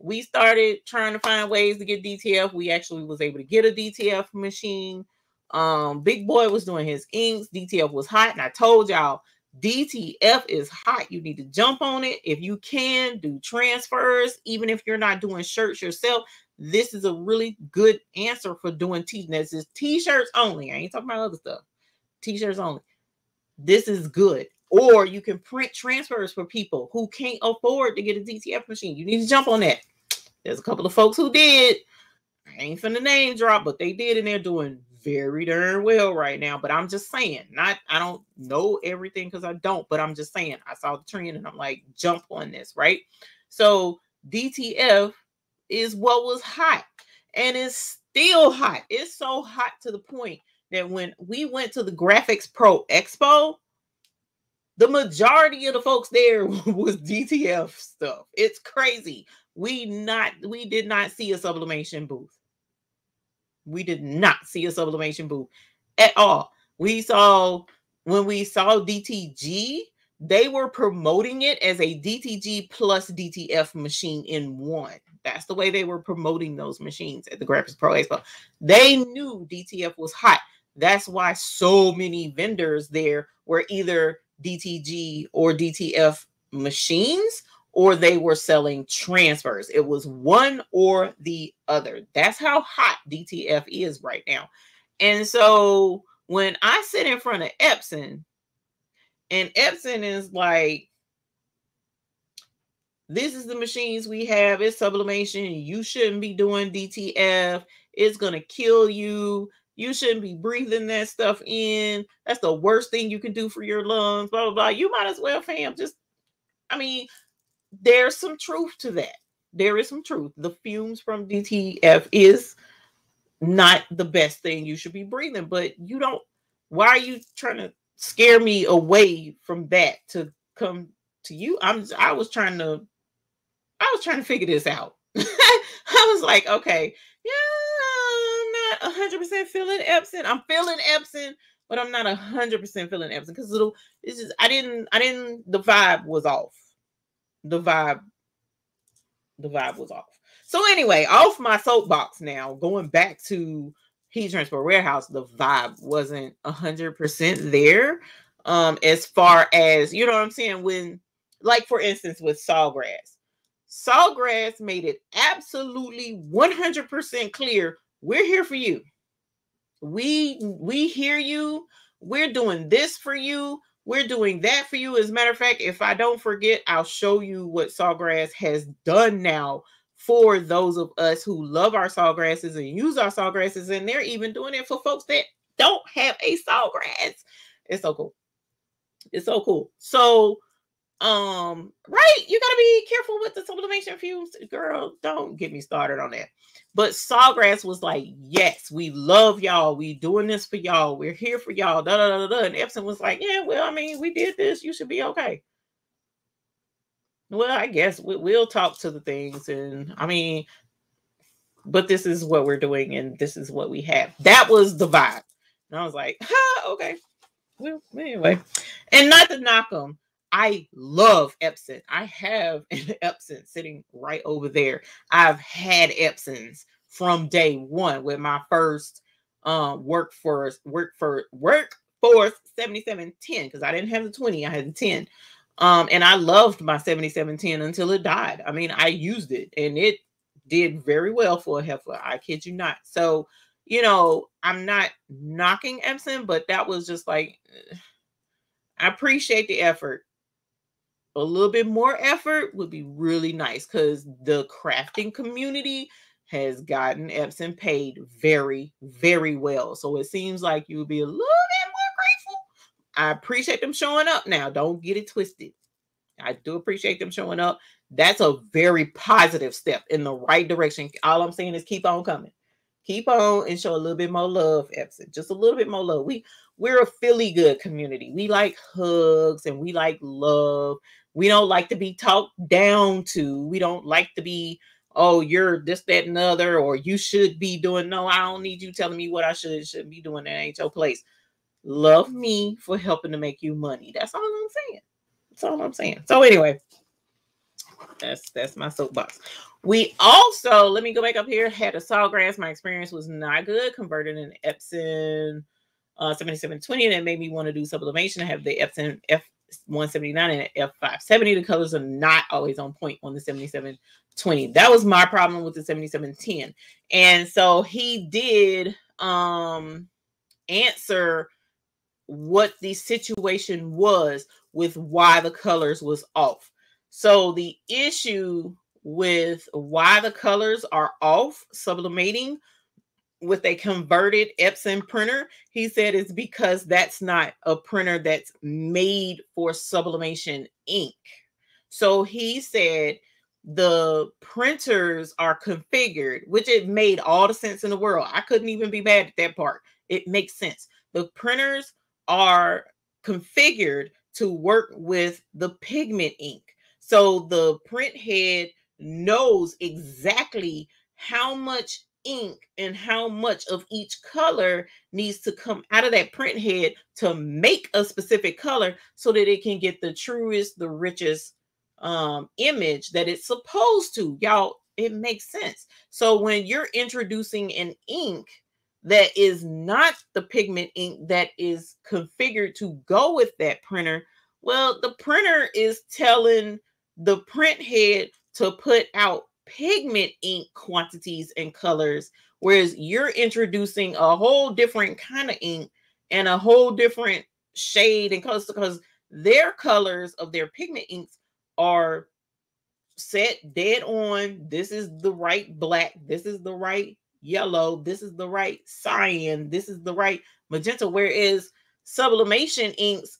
We started trying to find ways to get DTF. We actually was able to get a DTF machine. Um, Big Boy was doing his inks. DTF was hot, and I told y'all DTF is hot. You need to jump on it if you can. Do transfers, even if you're not doing shirts yourself. This is a really good answer for doing t. This is t-shirts only. I ain't talking about other stuff. T-shirts only. This is good. Or you can print transfers for people who can't afford to get a DTF machine. You need to jump on that. There's a couple of folks who did. I ain't finna name drop, but they did, and they're doing very darn well right now. But I'm just saying, not I don't know everything because I don't, but I'm just saying I saw the trend and I'm like, jump on this, right? So DTF is what was hot, and it's still hot. It's so hot to the point that when we went to the Graphics Pro Expo, the majority of the folks there was DTF stuff. It's crazy. We not we did not see a sublimation booth. We did not see a sublimation booth. at all. We saw when we saw DTG, they were promoting it as a DTG plus DTF machine in one. That's the way they were promoting those machines at the Graphics Pro Expo. They knew DTF was hot. That's why so many vendors there were either DTG or DTF machines or they were selling transfers. It was one or the other. That's how hot DTF is right now. And so when I sit in front of Epson, and Epson is like, this is the machines we have. It's sublimation. You shouldn't be doing DTF. It's going to kill you. You shouldn't be breathing that stuff in. That's the worst thing you can do for your lungs, blah, blah, blah. You might as well, fam, just, I mean, there's some truth to that. There is some truth. The fumes from DTF is not the best thing you should be breathing, but you don't. Why are you trying to scare me away from that to come to you? I'm. I was trying to. I was trying to figure this out. I was like, okay, yeah, I'm not 100% feeling Epson. I'm feeling Epson, but I'm not 100% feeling Epson because it'll. It's just I didn't. I didn't. The vibe was off the vibe the vibe was off. So anyway, off my soapbox now, going back to heat transfer warehouse, the vibe wasn't a hundred percent there. Um, as far as you know what I'm saying, when like for instance with Sawgrass, Sawgrass made it absolutely 100% clear we're here for you. We we hear you. We're doing this for you. We're doing that for you. As a matter of fact, if I don't forget, I'll show you what Sawgrass has done now for those of us who love our sawgrasses and use our sawgrasses. And they're even doing it for folks that don't have a sawgrass. It's so cool. It's so cool. So, um, right, you gotta be careful with the sublimation fumes. Girl, don't get me started on that. But Sawgrass was like, yes, we love y'all. We doing this for y'all. We're here for y'all. Da, da, da, da. And Epson was like, yeah, well, I mean, we did this. You should be okay. Well, I guess we, will talk to the things. And I mean, but this is what we're doing and this is what we have. That was the vibe. And I was like, huh, okay. Well, anyway. And not to knock them, I love Epson. I have an Epson sitting right over there. I've had Epsons from day one with my first um workforce work for workforce 7710 because I didn't have the 20, I had the 10. Um, and I loved my 7710 until it died. I mean, I used it and it did very well for a heifer. I kid you not. So, you know, I'm not knocking Epson, but that was just like I appreciate the effort a little bit more effort would be really nice because the crafting community has gotten Epson paid very, very well. So it seems like you would be a little bit more grateful. I appreciate them showing up now. Don't get it twisted. I do appreciate them showing up. That's a very positive step in the right direction. All I'm saying is keep on coming. Keep on and show a little bit more love, Epson. Just a little bit more love. We we're a Philly good community. We like hugs and we like love. We don't like to be talked down to. We don't like to be, oh, you're this, that, and other, or you should be doing. No, I don't need you telling me what I should should be doing. That ain't your place. Love me for helping to make you money. That's all I'm saying. That's all I'm saying. So anyway, that's that's my soapbox. We also let me go back up here. Had a sawgrass. My experience was not good. Converted an Epson uh 7720 and it made me want to do sublimation. I have the Epson F 179 and F570. The colors are not always on point on the 7720. That was my problem with the 7710. And so he did um answer what the situation was with why the colors was off. So the issue with why the colors are off sublimating with a converted Epson printer, he said it's because that's not a printer that's made for sublimation ink. So he said the printers are configured, which it made all the sense in the world. I couldn't even be mad at that part. It makes sense. The printers are configured to work with the pigment ink. So the print head knows exactly how much ink and how much of each color needs to come out of that print head to make a specific color so that it can get the truest, the richest um, image that it's supposed to. Y'all, it makes sense. So when you're introducing an ink that is not the pigment ink that is configured to go with that printer, well, the printer is telling the print head to put out pigment ink quantities and colors, whereas you're introducing a whole different kind of ink and a whole different shade and colors because their colors of their pigment inks are set dead on. This is the right black, this is the right yellow, this is the right cyan, this is the right magenta. Whereas sublimation inks,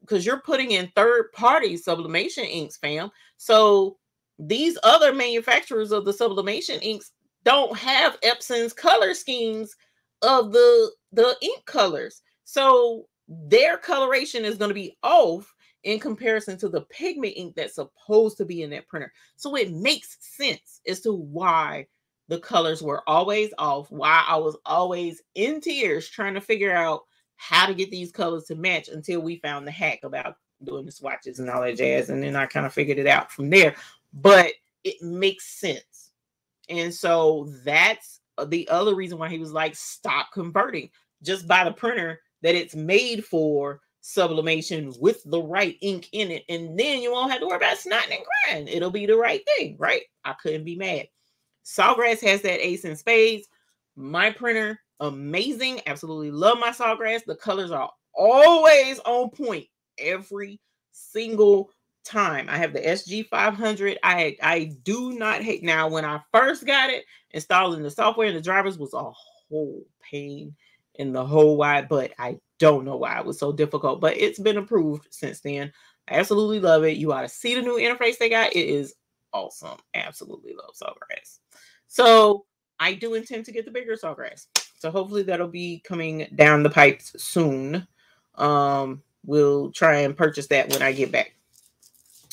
because you're putting in third party sublimation inks, fam. So these other manufacturers of the sublimation inks don't have Epson's color schemes of the the ink colors. So their coloration is going to be off in comparison to the pigment ink that's supposed to be in that printer. So it makes sense as to why the colors were always off, why I was always in tears trying to figure out how to get these colors to match until we found the hack about doing the swatches and all that jazz. And then I kind of figured it out from there but it makes sense. And so that's uh, the other reason why he was like, stop converting just by the printer that it's made for sublimation with the right ink in it. And then you won't have to worry about snotting and crying. It'll be the right thing, right? I couldn't be mad. Sawgrass has that ace in spades. My printer, amazing. Absolutely love my Sawgrass. The colors are always on point every single time. I have the SG500. I I do not hate now when I first got it, installing the software and the drivers was a whole pain in the whole wide, but I don't know why it was so difficult, but it's been approved since then. I absolutely love it. You ought to see the new interface they got. It is awesome. Absolutely love Sawgrass. So I do intend to get the bigger Sawgrass. So hopefully that'll be coming down the pipes soon. Um, we'll try and purchase that when I get back.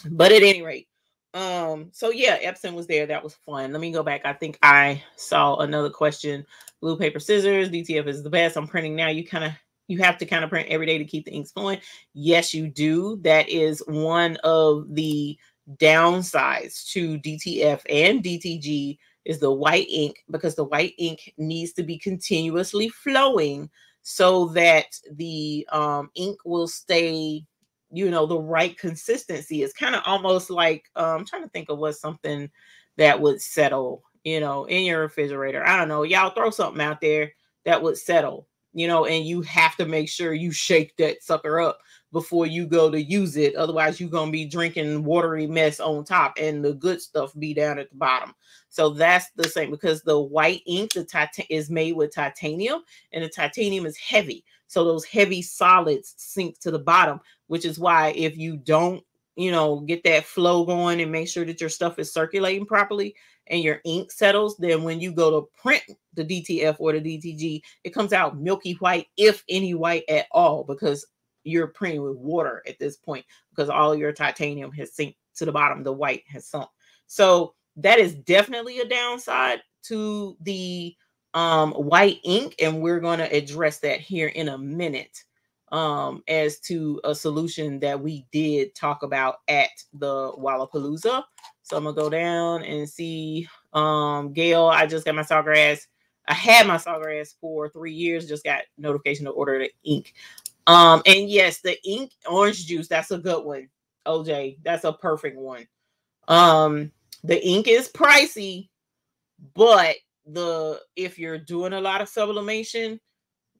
But at any rate, um, so yeah, Epson was there. That was fun. Let me go back. I think I saw another question. Blue paper scissors, DTF is the best. I'm printing now. You kind of you have to kind of print every day to keep the inks flowing. Yes, you do. That is one of the downsides to DTF and DTG is the white ink because the white ink needs to be continuously flowing so that the um, ink will stay you know the right consistency it's kind of almost like um, i'm trying to think of what something that would settle you know in your refrigerator i don't know y'all throw something out there that would settle you know and you have to make sure you shake that sucker up before you go to use it. Otherwise you're going to be drinking watery mess on top and the good stuff be down at the bottom. So that's the same because the white ink the tit- is made with titanium and the titanium is heavy. So those heavy solids sink to the bottom which is why if you don't, you know, get that flow going and make sure that your stuff is circulating properly and your ink settles, then when you go to print the DTF or the DTG, it comes out milky white, if any white at all, because you're printing with water at this point because all your titanium has sunk to the bottom, the white has sunk. So that is definitely a downside to the um, white ink, and we're going to address that here in a minute um, as to a solution that we did talk about at the Wala Palooza. So I'm gonna go down and see um, Gail. I just got my sawgrass. I had my sawgrass for three years. Just got notification to order the ink. Um, and yes, the ink orange juice. That's a good one. OJ, that's a perfect one. Um, the ink is pricey, but the if you're doing a lot of sublimation,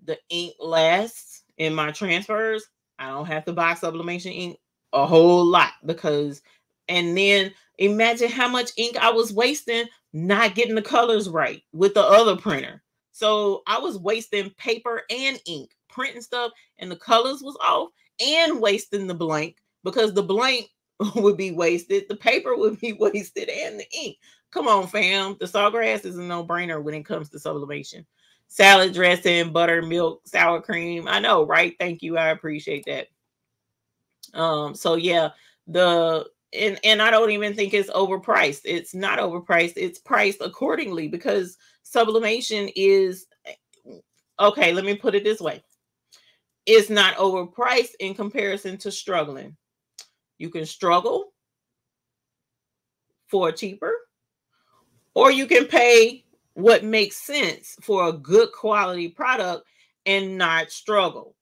the ink lasts in my transfers, I don't have to buy sublimation ink a whole lot because, and then imagine how much ink I was wasting not getting the colors right with the other printer. So I was wasting paper and ink, printing stuff, and the colors was off, and wasting the blank because the blank would be wasted, the paper would be wasted, and the ink. Come on, fam. The sawgrass is a no-brainer when it comes to sublimation salad dressing, buttermilk, sour cream. I know, right? Thank you. I appreciate that. Um, so yeah, the and and I don't even think it's overpriced. It's not overpriced. It's priced accordingly because sublimation is okay. Let me put it this way: it's not overpriced in comparison to struggling. You can struggle for cheaper, or you can pay what makes sense for a good quality product and not struggle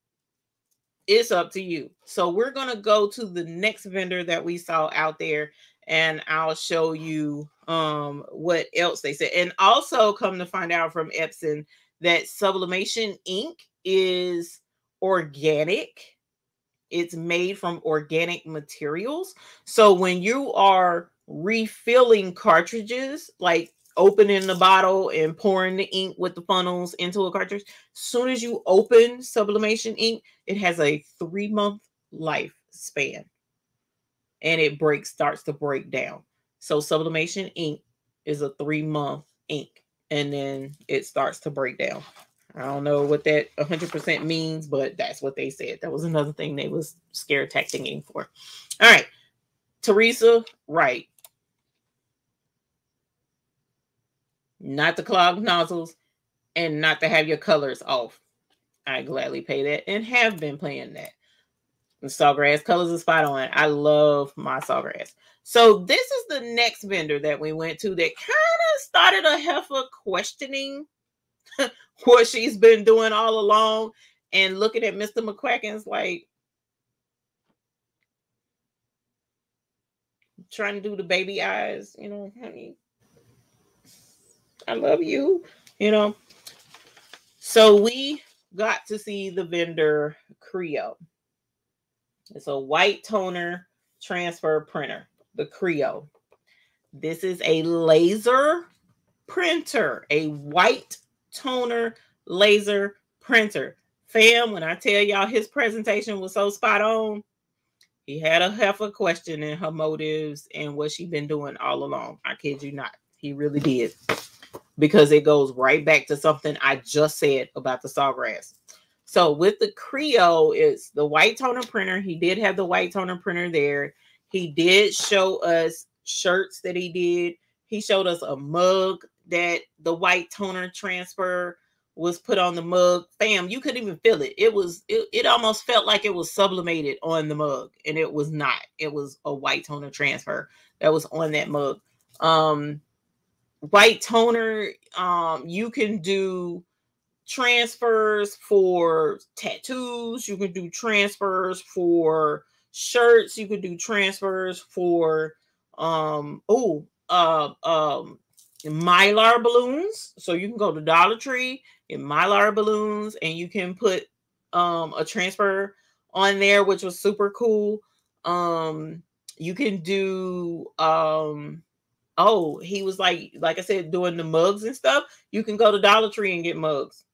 it's up to you. So we're going to go to the next vendor that we saw out there and I'll show you um what else they said. And also come to find out from Epson that sublimation ink is organic. It's made from organic materials. So when you are refilling cartridges, like opening the bottle and pouring the ink with the funnels into a cartridge. As soon as you open sublimation ink, it has a three month lifespan and it breaks, starts to break down. So sublimation ink is a three month ink and then it starts to break down. I don't know what that 100% means, but that's what they said. That was another thing they was scare tacting for. All right. Teresa Wright not to clog nozzles, and not to have your colors off. I gladly pay that and have been playing that. Sawgrass colors are spot on. I love my sawgrass. So this is the next vendor that we went to that kind of started a heifer questioning what she's been doing all along and looking at Mr. McQuacken's like trying to do the baby eyes, you know, honey. I love you, you know. So we got to see the vendor Crio. It's a white toner transfer printer, the Crio. This is a laser printer, a white toner laser printer. Fam, when I tell y'all his presentation was so spot on, he had a heifer question in her motives and what she been doing all along. I kid you not. He really did because it goes right back to something I just said about the sawgrass. So with the Crio, it's the white toner printer. He did have the white toner printer there. He did show us shirts that he did. He showed us a mug that the white toner transfer was put on the mug. Fam, you couldn't even feel it. It was it, it almost felt like it was sublimated on the mug, and it was not. It was a white toner transfer that was on that mug. Um, white toner um you can do transfers for tattoos you can do transfers for shirts you can do transfers for um oh uh um mylar balloons so you can go to dollar tree in mylar balloons and you can put um a transfer on there which was super cool um you can do um oh, he was like, like I said, doing the mugs and stuff. You can go to Dollar Tree and get mugs.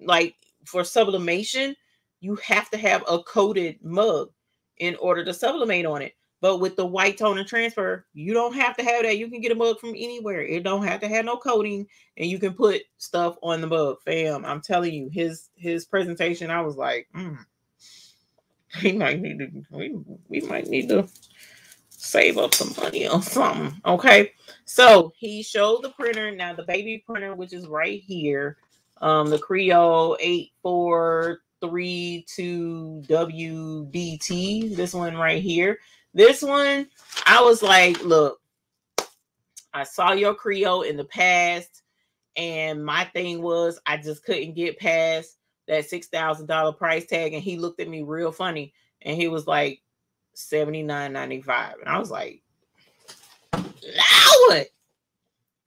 Like for sublimation, you have to have a coated mug in order to sublimate on it. But with the white tone toner transfer, you don't have to have that. You can get a mug from anywhere. It don't have to have no coating, and you can put stuff on the mug. Fam, I'm telling you, his his presentation, I was like, mm, we might need to we, we might need to save up some money on something. Okay. So he showed the printer. Now the baby printer, which is right here, um, the Crio 8432WDT. This one right here. This one, I was like, look, I saw your Crio in the past, and my thing was I just couldn't get past that six thousand dollar price tag. And he looked at me real funny, and he was like, seventy nine ninety five, and I was like, what?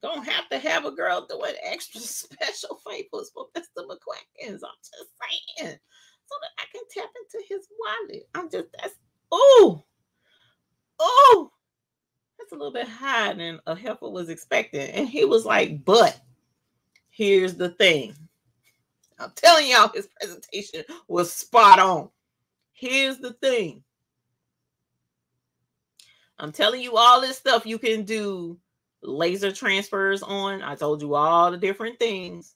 Don't have to have a girl doing extra special favors for Mr. McQuackins. I'm just saying, so that I can tap into his wallet. I'm just that's oh, oh, that's a little bit higher than a heifer was expecting, and he was like, but here's the thing. I'm telling y'all, his presentation was spot on. Here's the thing I'm telling you all this stuff you can do laser transfers on. I told you all the different things.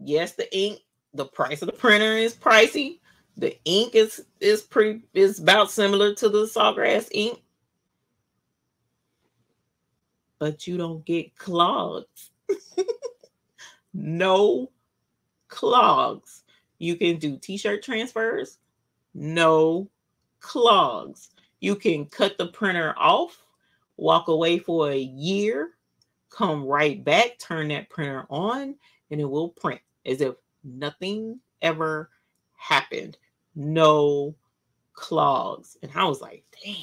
Yes, the ink, the price of the printer is pricey. The ink is is pretty is about similar to the sawgrass ink. But you don't get clogs. no clogs. You can do t-shirt transfers, no clogs. You can cut the printer off, walk away for a year, come right back, turn that printer on, and it will print as if nothing ever happened. No clogs. And I was like, dang.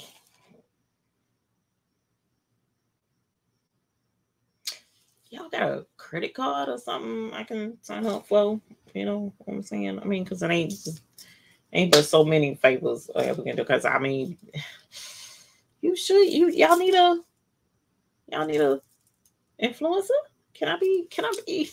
Y'all got a credit card or something I can sign up for? You know what I'm saying? I mean, because it ain't ain't but so many favors we can do. Because I mean, you should you y'all need a y'all need a influencer. Can I be? Can I be?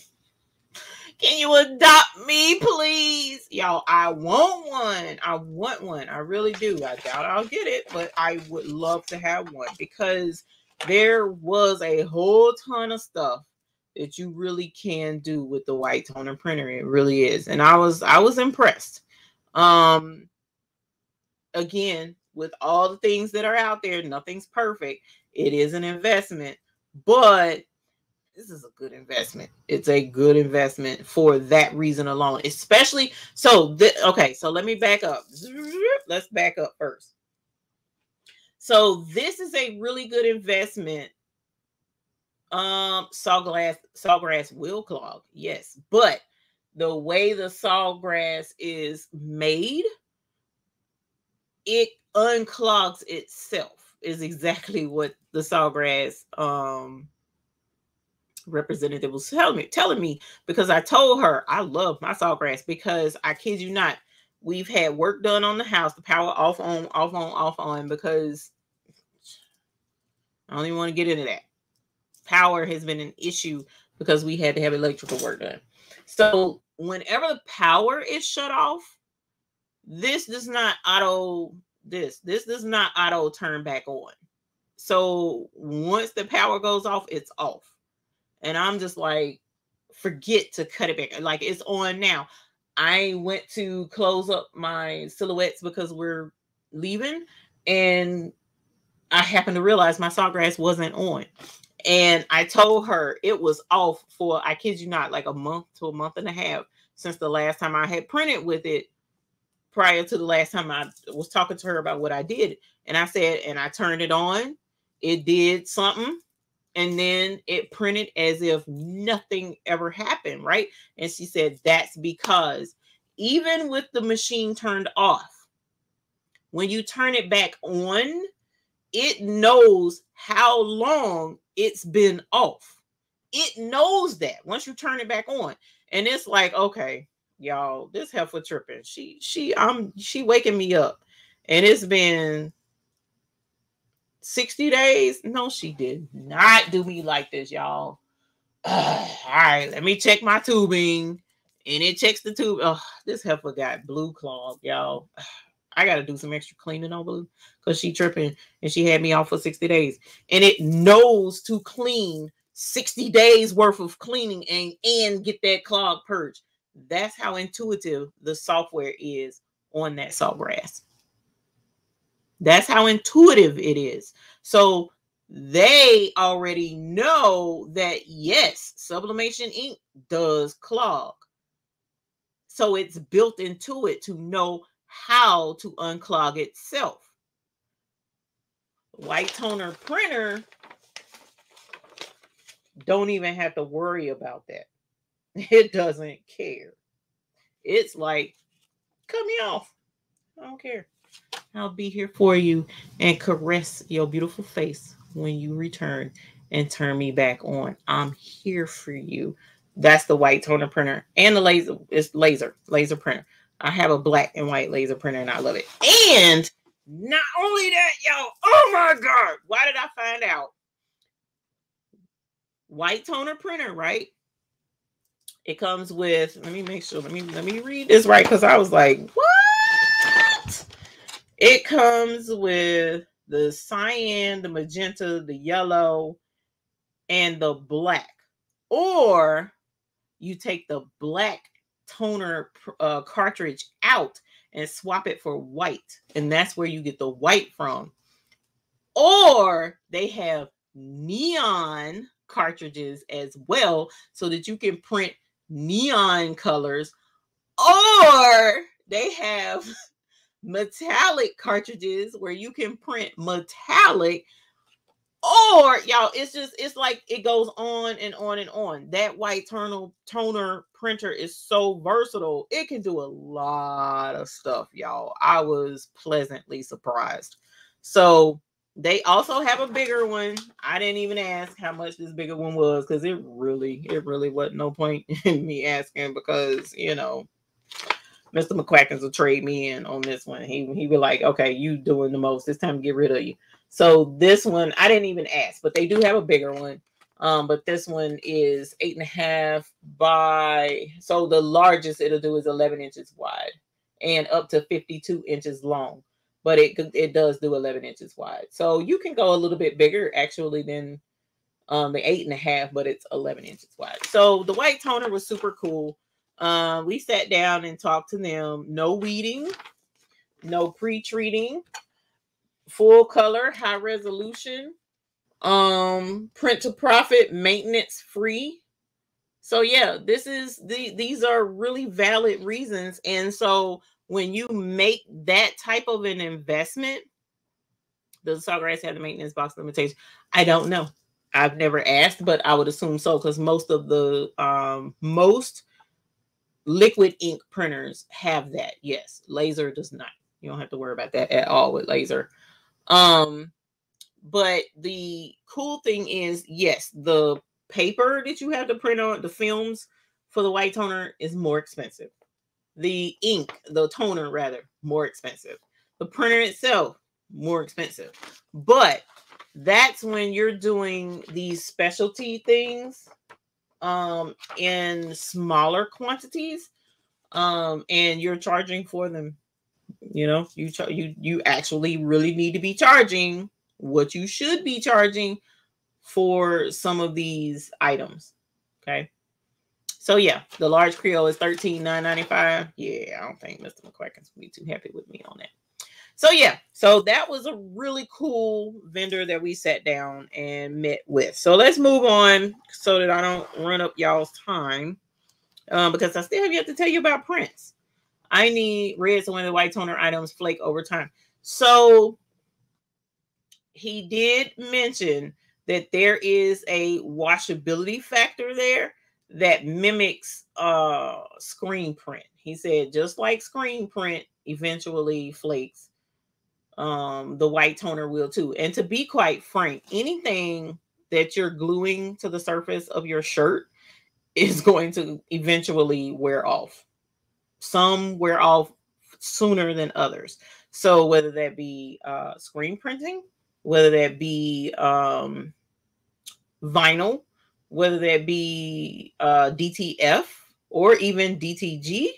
Can you adopt me, please? Y'all, I want one. I want one. I really do. I doubt I'll get it, but I would love to have one because there was a whole ton of stuff that you really can do with the white toner printer. It really is. And I was I was impressed. Um again, with all the things that are out there, nothing's perfect. It is an investment, but this is a good investment. It's a good investment for that reason alone, especially so. Th- okay, so let me back up. Let's back up first. So this is a really good investment um, sawgrass, sawgrass will clog, yes, but the way the sawgrass is made, it unclogs itself. Is exactly what the sawgrass um representative was telling me, telling me because I told her I love my sawgrass because I kid you not, we've had work done on the house, the power off on, off on, off on because I don't even want to get into that power has been an issue because we had to have electrical work done. So whenever the power is shut off, this does not auto this. This does not auto turn back on. So once the power goes off, it's off. And I'm just like, forget to cut it back. Like it's on now. I went to close up my silhouettes because we're leaving and I happened to realize my sawgrass wasn't on. And I told her it was off for, I kid you not, like a month to a month and a half since the last time I had printed with it prior to the last time I was talking to her about what I did. And I said, and I turned it on, it did something, and then it printed as if nothing ever happened, right? And she said, that's because even with the machine turned off, when you turn it back on, it knows how long it's been off. It knows that once you turn it back on. And it's like, okay, y'all, this heifer tripping. She she I'm she waking me up. And it's been 60 days. No, she did not do me like this, y'all. all right, let me check my tubing. And it checks the tube. Oh, this heifer got blue clog, y'all. I got to do some extra cleaning on Blue because she tripping and she had me off for 60 days. And it knows to clean 60 days worth of cleaning and, and get that clog purged. That's how intuitive the software is on that sawgrass. That's how intuitive it is. So they already know that yes, sublimation ink does clog. So it's built into it to know how to unclog itself. White toner printer don't even have to worry about that. It doesn't care. It's like, cut me off. I don't care. I'll be here for you and caress your beautiful face when you return and turn me back on. I'm here for you. That's the white toner printer and the laser. It's laser, laser printer. I have a black and white laser printer and I love it. And not only that, yo, oh my God, why did I find out? White toner printer, right? It comes with, let me make sure, let me let me read this right because I was like, what? It comes with the cyan, the magenta, the yellow, and the black. Or you take the black toner uh, cartridge out and swap it for white. And that's where you get the white from. Or they have neon cartridges as well so that you can print neon colors. Or they have metallic cartridges where you can print metallic or y'all it's just it's like it goes on and on and on. That white tonal toner printer is so versatile. It can do a lot of stuff y'all. I was pleasantly surprised. So they also have a bigger one. I didn't even ask how much this bigger one was because it really it really wasn't no point in me asking because you know Mr. McQuackens will trade me in on this one. He he be like, okay, you doing the most. It's time to get rid of you. So this one, I didn't even ask, but they do have a bigger one. Um, but this one is eight and a half by so the largest it'll do is 11 inches wide and up to 52 inches long. But it it does do 11 inches wide. So you can go a little bit bigger actually than um the eight and a half, but it's 11 inches wide. So the white toner was super cool. Um, we sat down and talked to them. No weeding, no pre-treating, full color, high resolution, um, print to profit, maintenance free. So yeah, this is the these are really valid reasons. And so when you make that type of an investment, does Sawgrass have the maintenance box limitation? I don't know. I've never asked, but I would assume so because most of the um most liquid ink printers have that. Yes, laser does not. You don't have to worry about that at all with laser. Um, but the cool thing is, yes, the paper that you have to print on the films for the white toner is more expensive. The ink, the toner rather, more expensive. The printer itself, more expensive. But that's when you're doing these specialty things um in smaller quantities um and you're charging for them. You know you ch- you you actually really need to be charging what you should be charging for some of these items okay? So yeah the large Crio is 13,995 yeah i don't think mr mcquackin's gonna be too happy with me on that so yeah so that was a really cool vendor that we sat down and met with. So let's move on so that i don't run up y'all's time um, because i still have yet to tell you about Prince i need red so when the white toner items flake over time. So he did mention that there is a washability factor there that mimics uh screen print. He said just like screen print eventually flakes um, the white toner will too. And to be quite frank, anything that you're gluing to the surface of your shirt is going to eventually wear off. Some wear off sooner than others. So whether that be uh, screen printing, whether that be um, vinyl, whether that be uh, DTF or even DTG,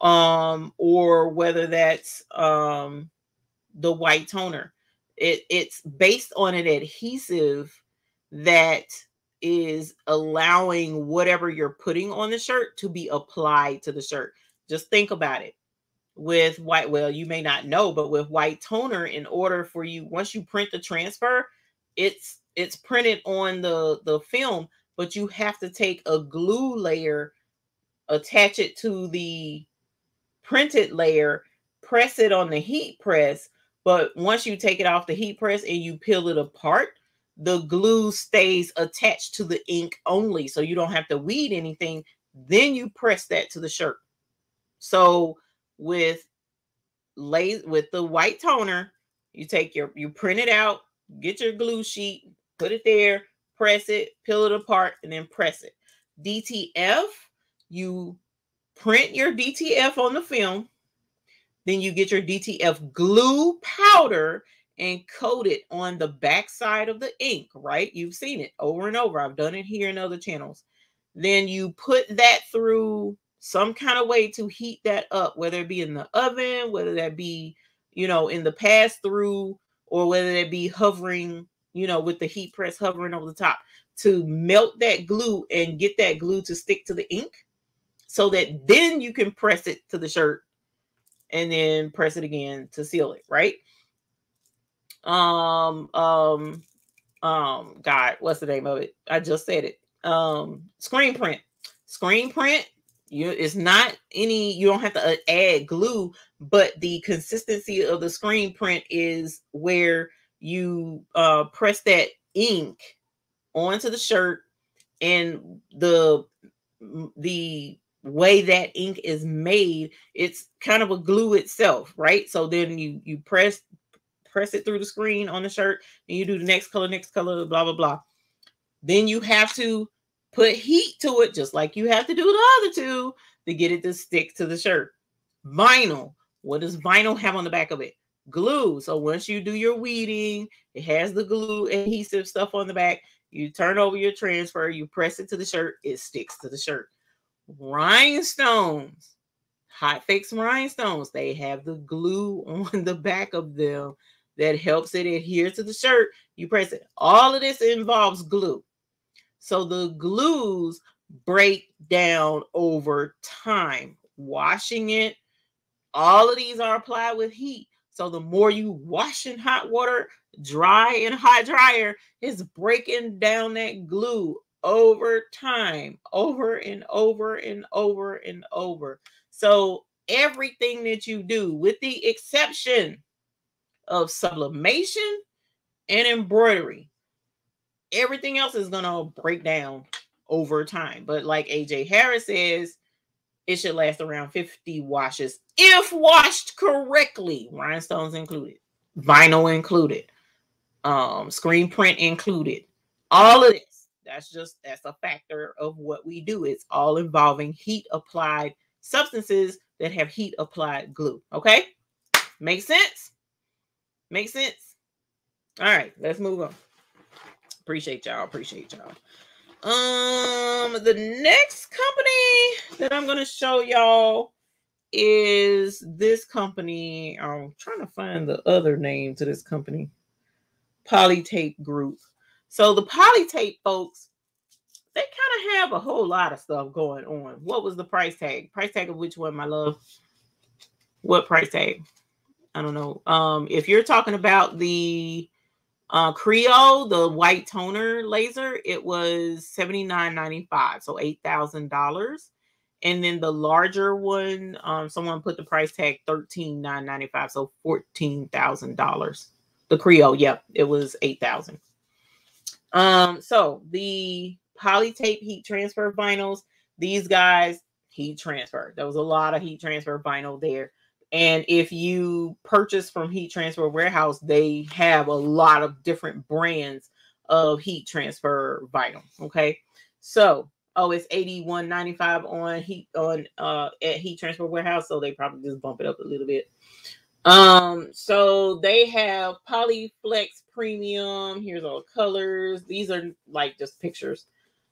um, or whether that's um, the white toner. It, it's based on an adhesive that is allowing whatever you're putting on the shirt to be applied to the shirt. Just think about it. With white, well, you may not know, but with white toner, in order for you, once you print the transfer, it's it's printed on the the film, but you have to take a glue layer, attach it to the printed layer, press it on the heat press, but once you take it off the heat press and you peel it apart, the glue stays attached to the ink only. So you don't have to weed anything. Then you press that to the shirt. So with lay with the white toner, you take your you print it out, get your glue sheet, put it there, press it, peel it apart, and then press it. DTF, you print your DTF on the film, then you get your DTF glue powder and coat it on the back side of the ink, right? You've seen it over and over. I've done it here in other channels. Then you put that through some kind of way to heat that up, whether it be in the oven, whether that be, you know, in the pass through, or whether it be hovering, you know, with the heat press hovering over the top to melt that glue and get that glue to stick to the ink so that then you can press it to the shirt and then press it again to seal it, right? Um, um, um, God, what's the name of it? I just said it. Um, screen print. Screen print you it's not any you don't have to uh, add glue but the consistency of the screen print is where you uh press that ink onto the shirt and the the way that ink is made it's kind of a glue itself right so then you you press press it through the screen on the shirt and you do the next color next color blah blah blah then you have to put heat to it, just like you have to do the other two to get it to stick to the shirt. Vinyl. What does vinyl have on the back of it? Glue. So once you do your weeding, it has the glue adhesive stuff on the back. You turn over your transfer, you press it to the shirt, it sticks to the shirt. Rhinestones. Hot fix rhinestones. They have the glue on the back of them that helps it adhere to the shirt. You press it. All of this involves glue. So the glues break down over time. Washing it, all of these are applied with heat. So the more you wash in hot water, dry in hot dryer, it's breaking down that glue over time, over and over and over and over. So everything that you do, with the exception of sublimation and embroidery, everything else is gonna break down over time. But like AJ Harris says, it should last around 50 washes if washed correctly, rhinestones included, vinyl included, um, screen print included. All of this, that's just that's a factor of what we do. It's all involving heat applied substances that have heat applied glue. Okay, make sense? Make sense? All right, let's move on. Appreciate y'all. Appreciate y'all. Um, the next company that I'm gonna show y'all is this company. I'm trying to find the other name to this company. Poli-Tape Group. So the Poli-Tape folks, they kind of have a whole lot of stuff going on. What was the price tag? Price tag of which one, my love? What price tag? I don't know. Um, if you're talking about the uh, Crio, the white toner laser, it was $79.95, so $8,000. And then the larger one, um, someone put the price tag 13,995, so $14,000. The Crio, yep, it was 8000 Um, so the Poli-Tape heat transfer vinyls, these guys heat transfer. There was a lot of heat transfer vinyl there. And if you purchase from Heat Transfer Warehouse, they have a lot of different brands of heat transfer vinyl. Okay. So, oh, it's 81.95 on heat on uh at Heat Transfer Warehouse. So they probably just bump it up a little bit. Um, so they have Poli-Flex Premium. Here's all the colors. These are like just pictures.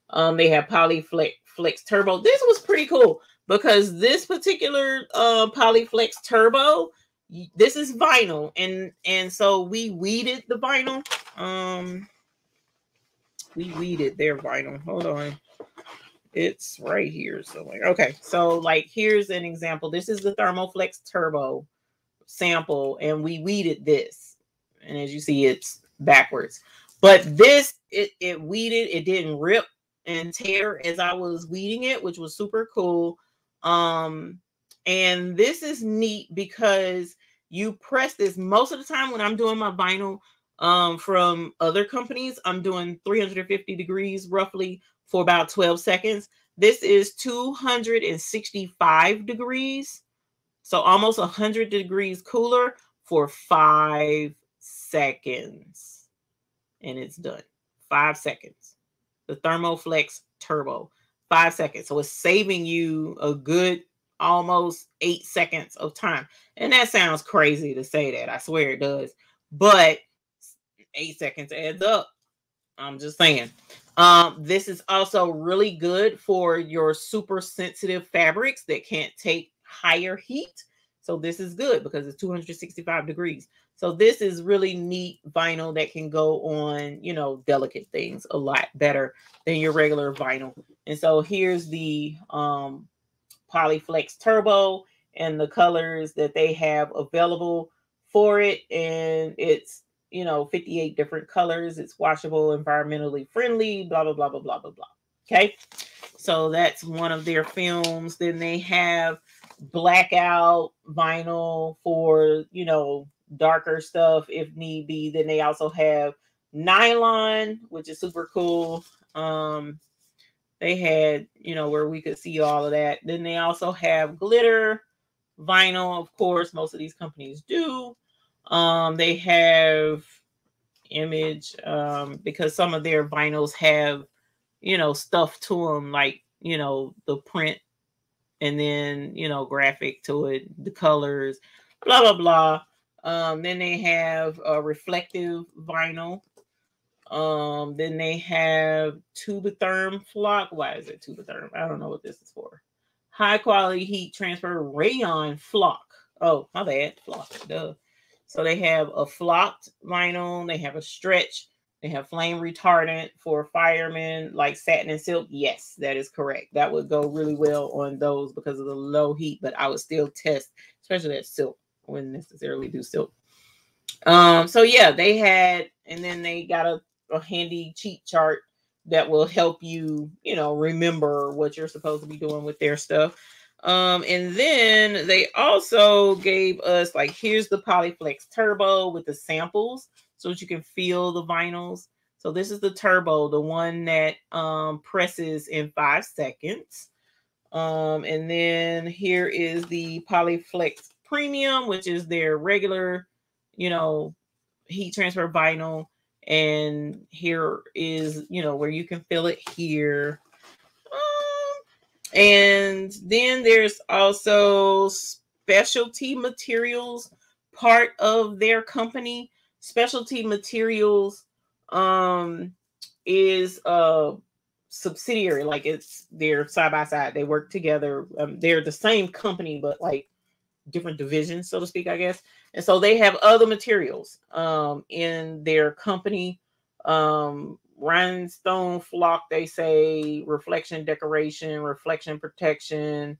Um, they have Poli-Flex Flex Turbo. This was pretty cool because this particular uh, Poli-Flex Turbo, this is vinyl, and and so we weeded the vinyl. Um, we weeded their vinyl. Hold on, it's right here. So like, okay, so like here's an example. This is the Thermoflex Turbo sample, and we weeded this, and as you see, it's backwards. But this, it it weeded. It didn't rip and tear as I was weeding it, which was super cool. Um, and this is neat because you press this most of the time when I'm doing my vinyl um, from other companies, I'm doing 350 degrees roughly for about 12 seconds. This is 265 degrees, so almost 100 degrees cooler for five seconds. And it's done. Five seconds. The Thermoflex Turbo five seconds. So it's saving you a good almost eight seconds of time. And that sounds crazy to say that. I swear it does. But eight seconds adds up. I'm just saying. Um, this is also really good for your super sensitive fabrics that can't take higher heat. So this is good because it's 265 degrees. So this is really neat vinyl that can go on, you know, delicate things a lot better than your regular vinyl. And so here's the um Poli-Flex Turbo. and the colors that they have available for it. And it's, you know, 58 different colors. It's washable, environmentally friendly, blah, blah, blah, blah, blah, blah, blah. Okay. So that's one of their films. Then they have blackout vinyl for, you know, darker stuff if need be. Then they also have nylon, which is super cool. Um, they had, you know, where we could see all of that. Then they also have glitter vinyl, of course, most of these companies do. Um, they have image um, because some of their vinyls have, you know, stuff to them like, you know, the print and then, you know, graphic to it, the colors, blah, blah, blah. Um, then they have a reflective vinyl. Um, then they have Tubitherm flock. Why is it Tubitherm? I don't know what this is for. High quality heat transfer rayon flock. Oh, my bad. Flock. Duh. So they have a flocked vinyl, they have a stretch, they have flame retardant for firemen like satin and silk. Yes, that is correct. That would go really well on those because of the low heat, but I would still test, especially that silk. Wouldn't necessarily do silk. Um, so yeah, they had, and then they got a, a handy cheat chart that will help you, you know, remember what you're supposed to be doing with their stuff. Um, and then they also gave us like here's the Poli-Flex Turbo with the samples so that you can feel the vinyls. So this is the turbo, the one that um, presses in five seconds. Um, and then here is the Poli-Flex Premium, which is their regular, you know, heat transfer vinyl. And here is, you know, where you can feel it here. Um, and then there's also specialty materials part of their company. Specialty materials um is a subsidiary like it's they're side by side they work together um, they're the same company but like different divisions, so to speak, I guess. And so they have other materials um, in their company. Um, rhinestone flock, they say reflection decoration, reflection protection,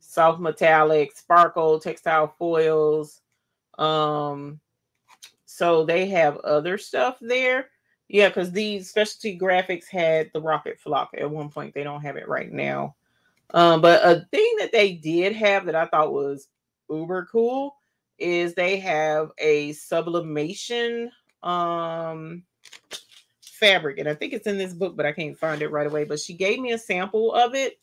soft metallic, sparkle, textile foils. Um, so they have other stuff there. Yeah, because these specialty graphics had the rocket flock at one point. They don't have it right now. Um, but a thing that they did have that I thought was uber cool is they have a sublimation um fabric and i think it's in this book but i can't find it right away but she gave me a sample of it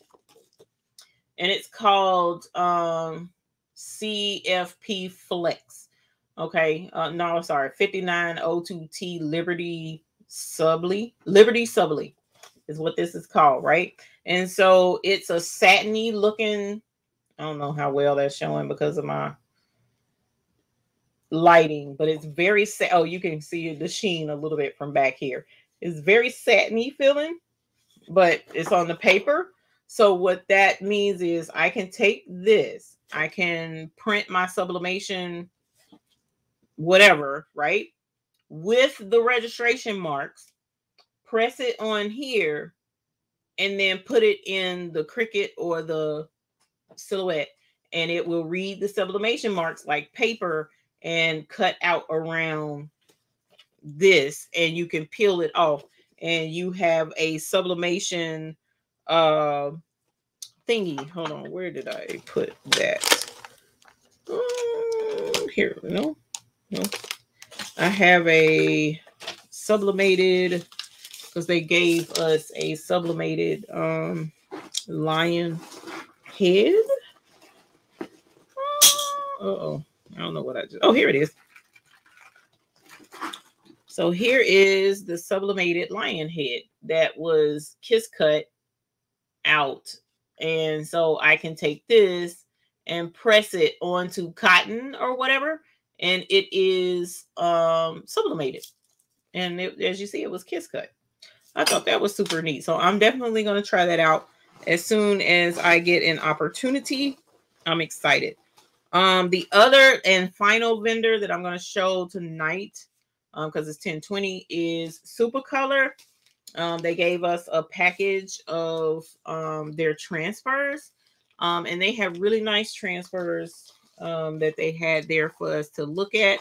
and it's called um cfp flex okay uh no sorry 5902t liberty subly liberty subly is what this is called right and so it's a satiny looking I don't know how well that's showing because of my lighting, but it's very sad. Oh, you can see the sheen a little bit from back here. It's very satiny feeling, but it's on the paper. So what that means is I can take this, I can print my sublimation, whatever, right? With the registration marks, press it on here, and then put it in the Cricut or the silhouette and it will read the sublimation marks like paper and cut out around this and you can peel it off. And you have a sublimation uh thingy. Hold on where did i put that? Um, here no i have a sublimated because they gave us a sublimated um lion head. oh. I don't know what I just. Oh, here it is. So here is the sublimated lion head that was kiss cut out. And so I can take this and press it onto cotton or whatever. And it is um sublimated. And it, as you see, it was kiss cut. I thought that was super neat. So I'm definitely going to try that out as soon as I get an opportunity. I'm excited. Um, the other and final vendor that I'm going to show tonight, because um, it's 1020, is Supacolor. Um, they gave us a package of um, their transfers. Um, and they have really nice transfers um, that they had there for us to look at.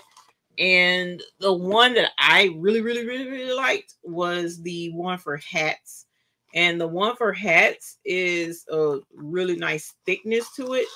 And the one that I really, really, really, really liked was the one for hats. And the one for hats is a really nice thickness to it.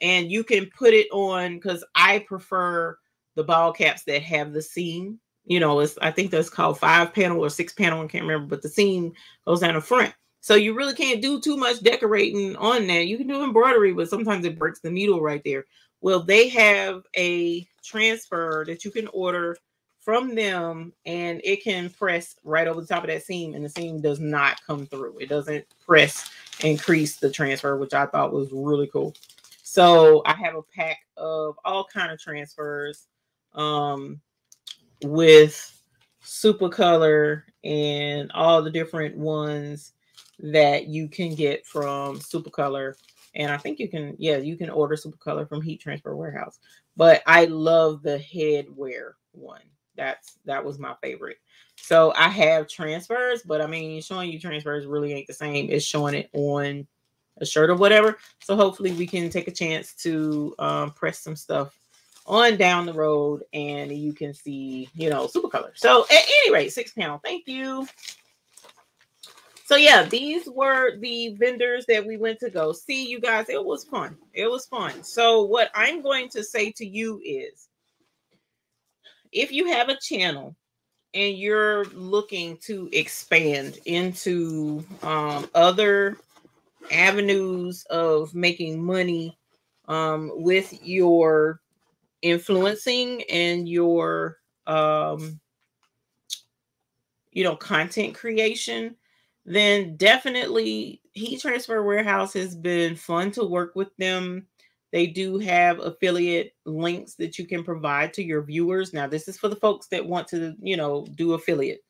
And you can put it on because I prefer the ball caps that have the seam. You know, it's I think that's called five panel or six panel. I can't remember, but the seam goes down the front. So you really can't do too much decorating on that. You can do embroidery, but sometimes it breaks the needle right there. Well, they have a transfer that you can order from them and it can press right over the top of that seam and the seam does not come through. It doesn't press increase the transfer, which I thought was really cool. So I have a pack of all kind of transfers um, with Supacolor and all the different ones that you can get from Supacolor and i think you can yeah you can order Supacolor from heat transfer warehouse but i love the headwear one that's that was my favorite so i have transfers but i mean showing you transfers really ain't the same as showing it on a shirt or whatever so hopefully we can take a chance to um, press some stuff on down the road and you can see, you know, Supacolor. So at any rate, six panel. Thank you. So yeah, these were the vendors that we went to go see. You guys, it was fun. It was fun. So what I'm going to say to you is if you have a channel and you're looking to expand into um, other avenues of making money um, with your influencing and your um you know content creation then definitely heat transfer warehouse has been fun to work with them. They do have affiliate links that you can provide to your viewers. Now this is for the folks that want to you know do affiliate.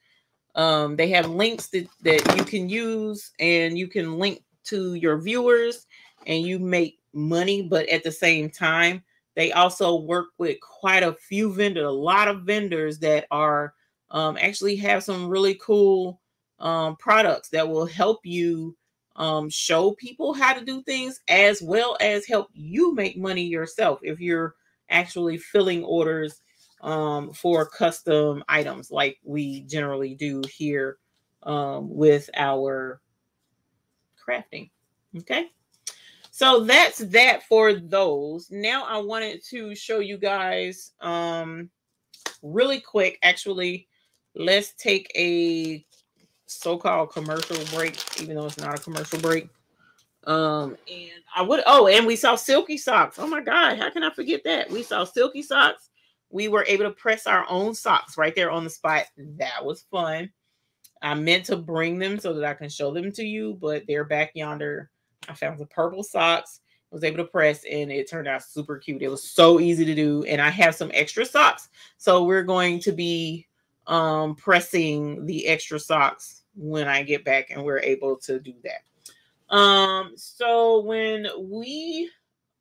Um, they have links that, that you can use and you can link to your viewers and you make money but at the same time they also work with quite a few vendors, a lot of vendors that are um, actually have some really cool um, products that will help you um, show people how to do things as well as help you make money yourself if you're actually filling orders um, for custom items like we generally do here um, with our crafting. Okay. So that's that for those. Now I wanted to show you guys um really quick. Actually, let's take a so-called commercial break, even though it's not a commercial break. Um, and I would oh, and we saw silky socks. Oh my god, how can I forget that? We saw silky socks. We were able to press our own socks right there on the spot. That was fun. I meant to bring them so that I can show them to you, but they're back yonder I found the purple socks, was able to press, and it turned out super cute. It was so easy to do. And I have some extra socks. So we're going to be um, pressing the extra socks when I get back and we're able to do that. Um, so when we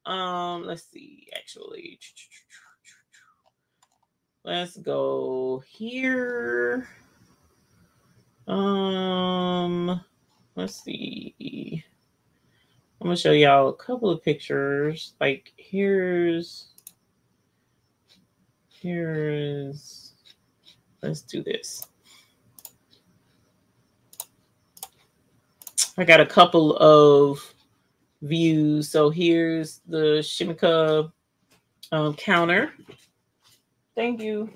um let's see actually let's go here. Um let's see. I'm gonna show y'all a couple of pictures. Like here's here's let's do this. I got a couple of views. So here's the Chemica um, counter. Thank you.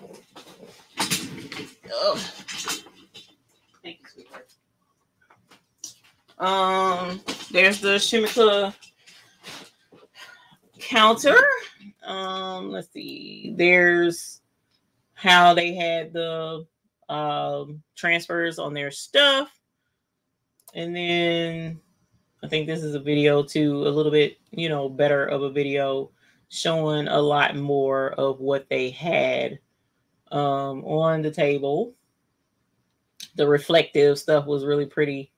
Oh. Thank you, sweetheart. Um, there's the Chemica counter. Um, let's see. There's how they had the um, transfers on their stuff. And then I think this is a video too, a little bit, you know, better of a video showing a lot more of what they had um, on the table. The reflective stuff was really pretty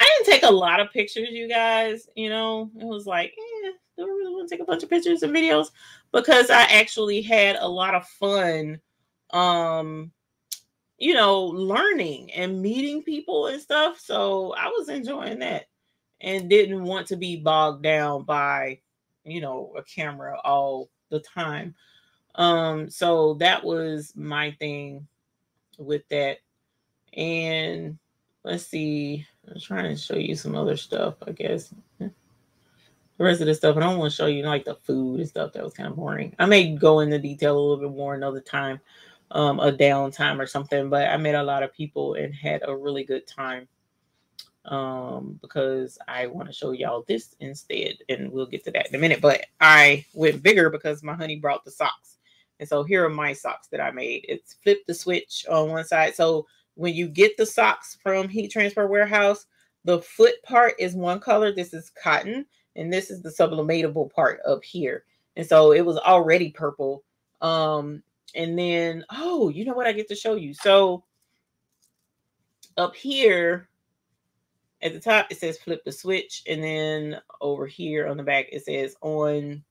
I didn't take a lot of pictures, you guys. You know, it was like, eh, don't really want to take a bunch of pictures and videos because I actually had a lot of fun, um, you know, learning and meeting people and stuff. So I was enjoying that. and didn't want to be bogged down by, you know, a camera all the time. Um, so that was my thing with that. And let's see, I'm trying to show you some other stuff, I guess. The rest of the stuff, I don't want to show you like the food and stuff that was kind of boring. I may go into detail a little bit more another time, um, a downtime or something, but I met a lot of people and had a really good time um because I want to show y'all this instead and we'll get to that in a minute but I went bigger because my honey brought the socks and so here are my socks that I made. It's flip the switch on one side so when you get the socks from heat transfer warehouse the foot part is one color this is cotton and this is the sublimatable part up here and so it was already purple um and then oh you know what? I get to show you. So up here at the top it says flip the switch. And then over here on the back it says on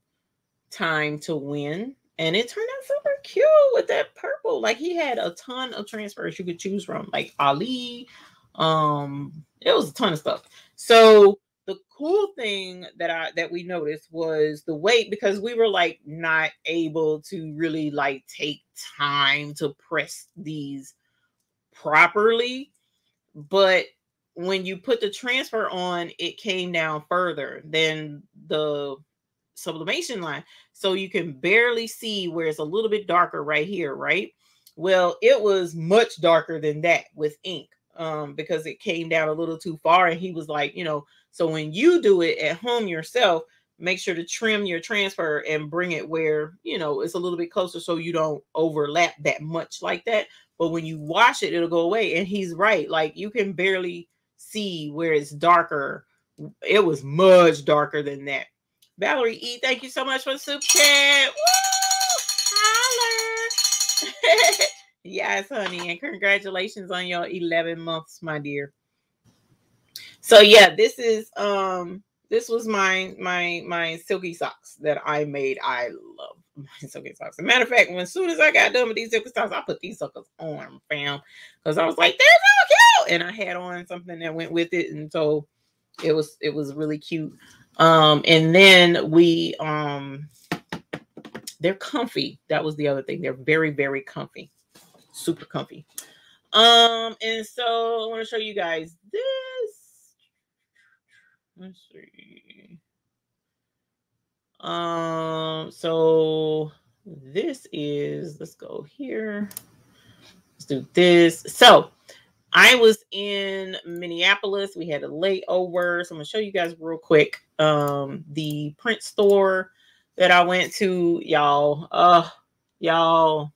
time to win. And it turned out super cute with that purple. Like he had a ton of transfers you could choose from. Like ali um it was a ton of stuff. So the cool thing that i that we noticed was the weight because we were like not able to really like take time to press these properly but when you put the transfer on, it came down further than the sublimation line. So you can barely see where it's a little bit darker right here, right? Well, it was much darker than that with ink um, because it came down a little too far. And he was like, you know, so when you do it at home yourself, make sure to trim your transfer and bring it where, you know, it's a little bit closer so you don't overlap that much like that. But when you wash it, it'll go away. And he's right. Like you can barely see where it's darker. It was much darker than that. Valerie E, thank you so much for the super chat. Woo! Yes, honey, and congratulations on your 11 months, my dear. So yeah, this is um this was my my my silky socks that I made. I love my silky socks. As a matter of fact, when as soon as I got done with these silky socks, I put these suckers on, fam, because I was like, they're so cute, and I had on something that went with it, and so it was it was really cute. Um, and then we um, they're comfy. That was the other thing. They're very very comfy, super comfy. Um, and so I want to show you guys this. Let's see. Um, so this is, let's go here. Let's do this. So I was in Minneapolis. We had a layover. So I'm gonna show you guys real quick. Um, the print store that I went to, y'all. Uh y'all,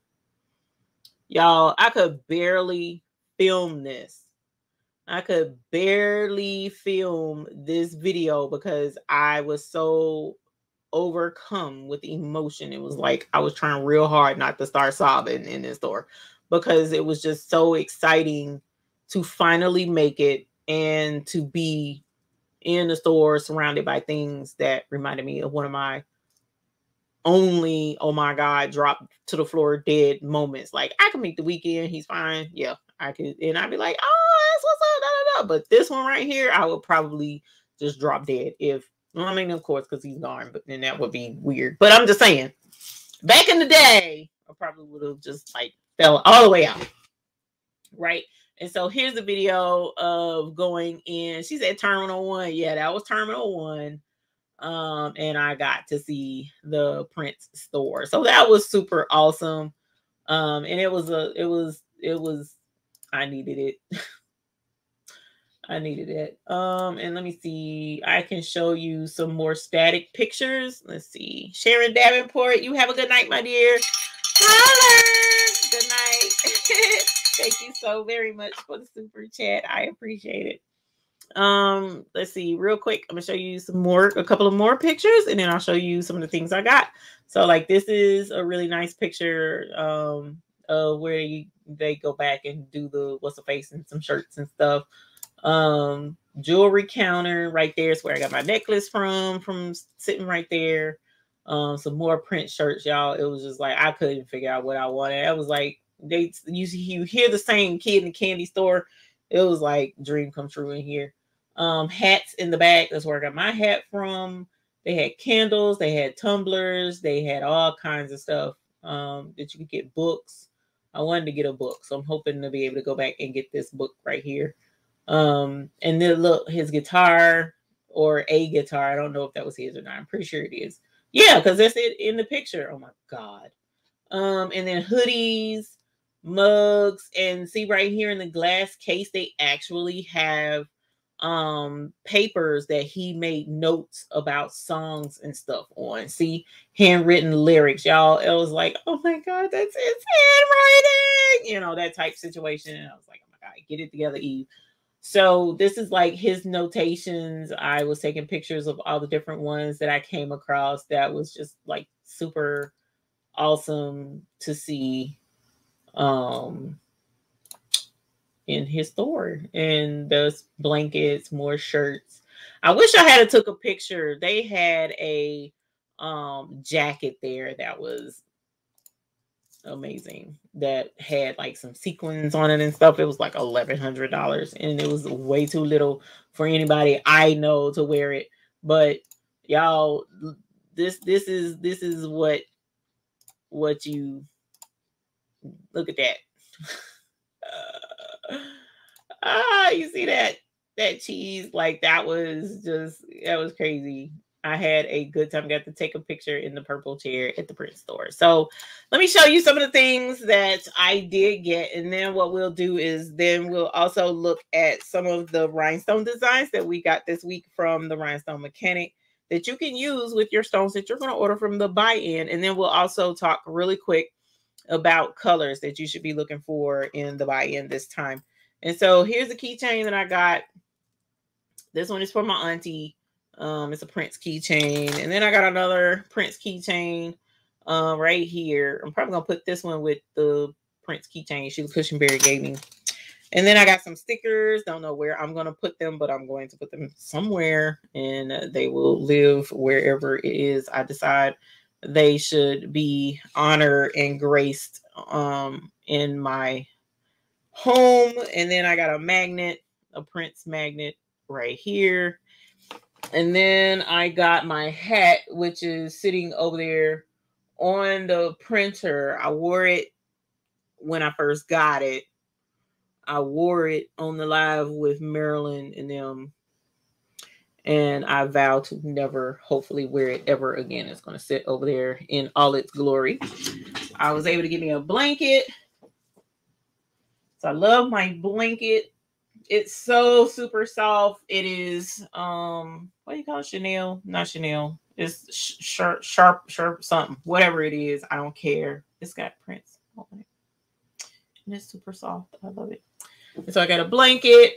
y'all, I could barely film this. I could barely film this video because I was so overcome with emotion. It was like I was trying real hard not to start sobbing in this store because it was just so exciting to finally make it and to be in the store surrounded by things that reminded me of one of my only oh my god drop to the floor dead moments. Like i can make the weekend. He's fine. Yeah i could and i'd be like oh but this one right here i would probably just drop dead if well, I mean, of course, because he's gone, but then that would be weird. But I'm just saying, back in the day, I probably would have just like fell all the way out. Right. And so here's the video of going in. She said Terminal One. Yeah, that was Terminal One. Um, and I got to see the Prince store. So that was super awesome. Um, and it was a it was it was I needed it. I needed it. Um, and let me see. I can show you some more static pictures. Let's see. Sharon Davenport, you have a good night, my dear. Holler. Good night. Thank you so very much for the super chat. I appreciate it. Um, let's see, real quick. I'm gonna show you some more, a couple of more pictures, and then I'll show you some of the things I got. So, like, this is a really nice picture um of where you they go back and do the what's the face and some shirts and stuff um jewelry counter right there is where I got my necklace from from sitting right there. Um, some more print shirts, y'all. It was just like I couldn't figure out what I wanted. I was like, they you you hear the same kid in the candy store. It was like dream come true in here. Um, hats in the back. That's where I got my hat from. They had candles, they had tumblers, they had all kinds of stuff um, that you could get books. I wanted to get a book, so I'm hoping to be able to go back and get this book right here. Um, and then look, his guitar or a guitar. I don't know if that was his or not. I'm pretty sure it is. Yeah, because that's it in the picture. Oh my god. Um, and then hoodies, mugs, and see right here in the glass case, they actually have um papers that he made notes about songs and stuff on. See, handwritten lyrics, y'all. It was like, oh my god, that's his handwriting, you know, that type situation. And I was like, oh my god, get it together, Eve. So this is like his notations. I was taking pictures of all the different ones that I came across. That was just like super awesome to see. Um in his store and those blankets, more shirts. I wish I had took a picture. They had a um jacket there that was amazing that had like some sequins on it and stuff. It was like eleven hundred dollars and it was way too little for anybody I know to wear it. But y'all, this this is this is what what you look at that. ah, you see that that cheese? Like that was just that was crazy. I had a good time. Got to take a picture in the purple chair at the Prince store. So let me show you some of the things that I did get. And then what we'll do is then we'll also look at some of the rhinestone designs that we got this week from the rhinestone mechanic that you can use with your stones that you're going to order from the buy-in. And then we'll also talk really quick about colors that you should be looking for in the buy-in this time. And so here's a keychain that I got. This one is for my auntie. Um, it's a Prince keychain. And then I got another Prince keychain uh, right here. I'm probably gonna put this one with the Prince keychain Sheila Cushenberry gave me. And then I got some stickers. Don't know where I'm going to put them, but I'm going to put them somewhere and they will live wherever it is I decide they should be honored and graced um, in my home. And then I got a magnet, a Prince magnet right here. And then I got my hat, which is sitting over there on the printer. I wore it when I first got it. I wore it on the live with Marilyn and them. And I vow to never, hopefully, wear it ever again. It's going to sit over there in all its glory. I was able to get me a blanket so I love my blanket. It's so super soft. It is um what do you call it? Chanel? Not Chanel. It's sharp, sharp, sharp something. Whatever it is, I don't care. It's got Prince on it. And it's super soft. I love it. And so I got a blanket.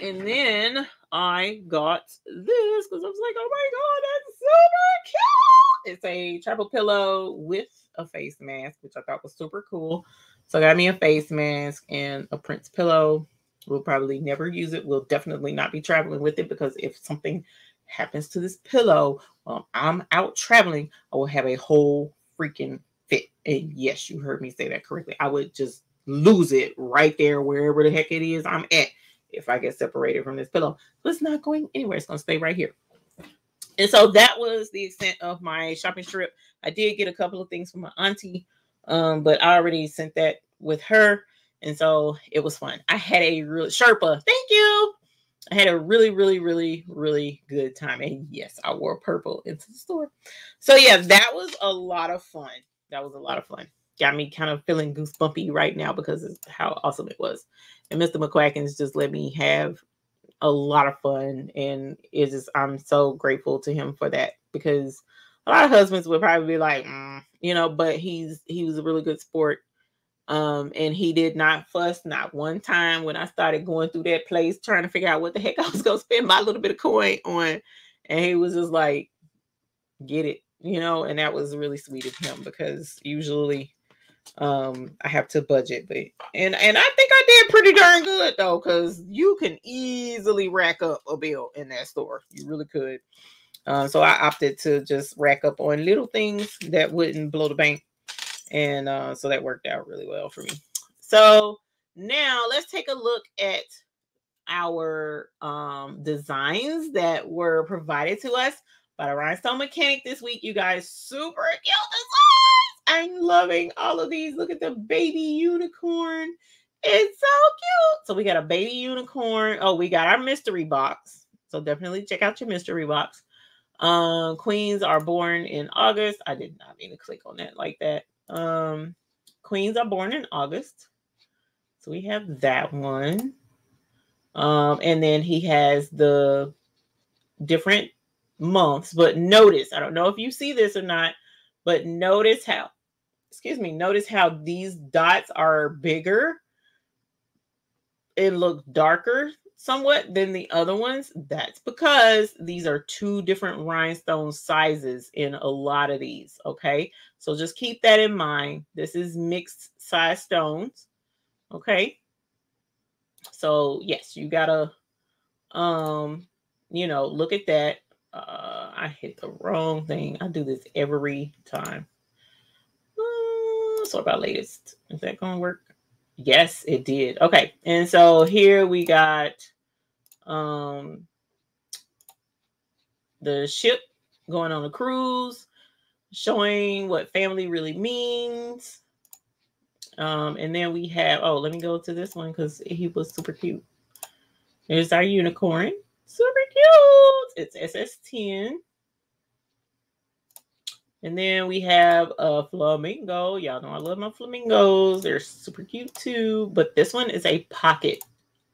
And then I got this because I was like, oh my god, that's super cute. It's a travel pillow with a face mask, which I thought was super cool. So I got me a face mask and a Prince pillow. We'll probably never use it. We'll definitely not be traveling with it because if something happens to this pillow while I'm out traveling, I will have a whole freaking fit. And yes, you heard me say that correctly. I would just lose it right there, wherever the heck it is I'm at, if I get separated from this pillow. So it's not going anywhere. It's going to stay right here. And so that was the extent of my shopping trip. I did get a couple of things from my auntie. Um, but I already sent that with her, and so it was fun. I had a real Sherpa. Thank you. I had a really, really, really, really good time. And yes, I wore purple into the store. So yeah, that was a lot of fun. That was a lot of fun. Got me kind of feeling goosebumpy right now because of how awesome it was. And Mr. McQuackins just let me have a lot of fun. And it's just I'm so grateful to him for that because a lot of husbands would probably be like, mm, you know, but he's he was a really good sport. Um, and he did not fuss not one time when I started going through that place trying to figure out what the heck I was gonna spend my little bit of coin on. And he was just like, get it, you know, and that was really sweet of him because usually um I have to budget, but and and I think I did pretty darn good though, because you can easily rack up a bill in that store. You really could. Uh, so I opted to just rack up on little things that wouldn't blow the bank. And uh, so that worked out really well for me. So now let's take a look at. our um, designs that were provided to us by the Rhinestone Mechanic this week. You guys, super cute designs. I'm loving all of these. Look at the baby unicorn. It's so cute. So we got a baby unicorn. Oh, we got our mystery box. So definitely check out your mystery box. Um, queens are born in August. I did not mean to click on that like that. Um, queens are born in August. So we have that one. Um, and then he has the different months. But notice, I don't know if you see this or not, but notice how, excuse me, notice how these dots are bigger. It looks darker somewhat than the other ones. That's because these are two different rhinestone sizes in a lot of these. Okay. So just keep that in mind. This is mixed size stones. Okay. So yes, you gotta um, you know, look at that. Uh, I hit the wrong thing. I do this every time. Uh, so about latest. Is that gonna work? Yes, it did. Okay, and so here we got um the ship going on a cruise, showing what family really means. Um, and then we have, oh, let me go to this one because he was super cute. Here's our unicorn. Super cute. It's SS10. And then we have a flamingo. Y'all know I love my flamingos. They're super cute too. But this one is a pocket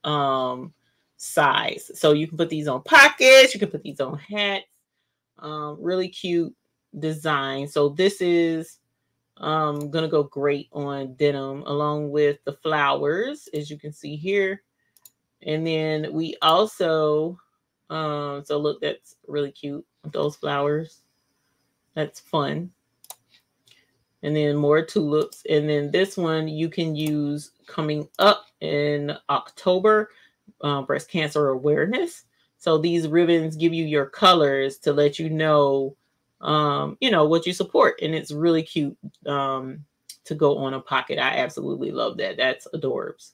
um, size. So you can put these on pockets. You can put these on hats. Um, really cute design. So this is um gonna go great on denim along with the flowers as you can see here and then we also um so look that's really cute with those flowers that's fun and then more tulips and then this one you can use coming up in october uh, breast cancer awareness so these ribbons give you your colors to let you know um, you know, what you support. And it's really cute um, to go on a pocket. I absolutely love that. That's adorbs.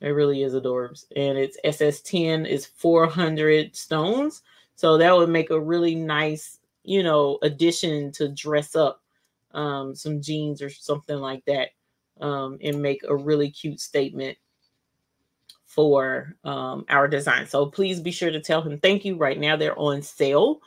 It really is adorbs. And it's SS10 is 400 stones. So that would make a really nice, you know, addition to dress up um, some jeans or something like that um, and make a really cute statement for um, our design. So please be sure to tell him thank you. Right now they're on sale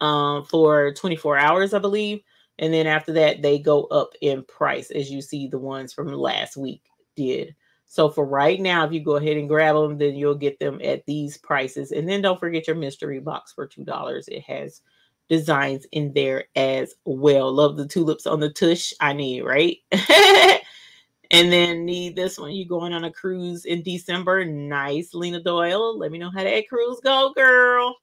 um, for 24 hours, I believe. And then after that, they go up in price, as you see the ones from last week did. So for right now, if you go ahead and grab them, then you'll get them at these prices. And then don't forget your mystery box for $2. It has designs in there as well. Love the tulips on the tush. I need, right? and then need this one. You going on a cruise in December. Nice, Lena Doyle. Let me know how that cruise go, girl.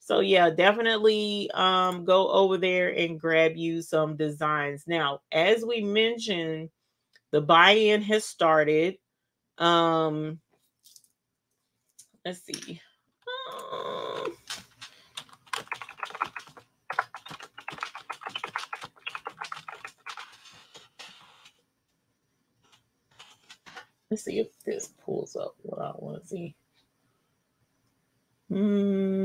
So yeah, definitely um, go over there and grab you some designs. Now, as we mentioned, the buy-in has started. Um, let's see. Uh, let's see if this pulls up what I want to see. Mm.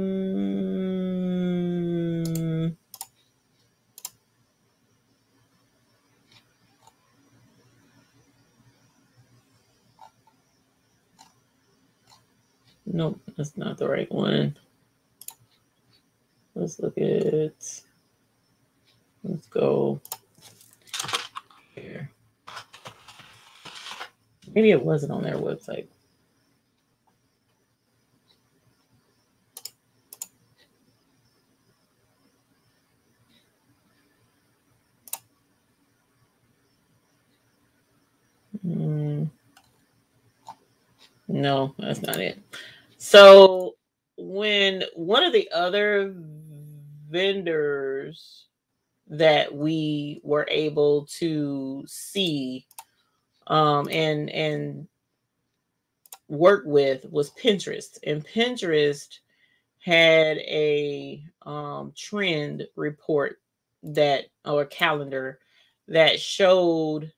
Nope, that's not the right one. Let's look at, let's go Maybe it wasn't on their website. Mm. No, that's not it. So when one of the other vendors that we were able to see um, and and work with was Pinterest, and Pinterest had a um, trend report that or calendar that showed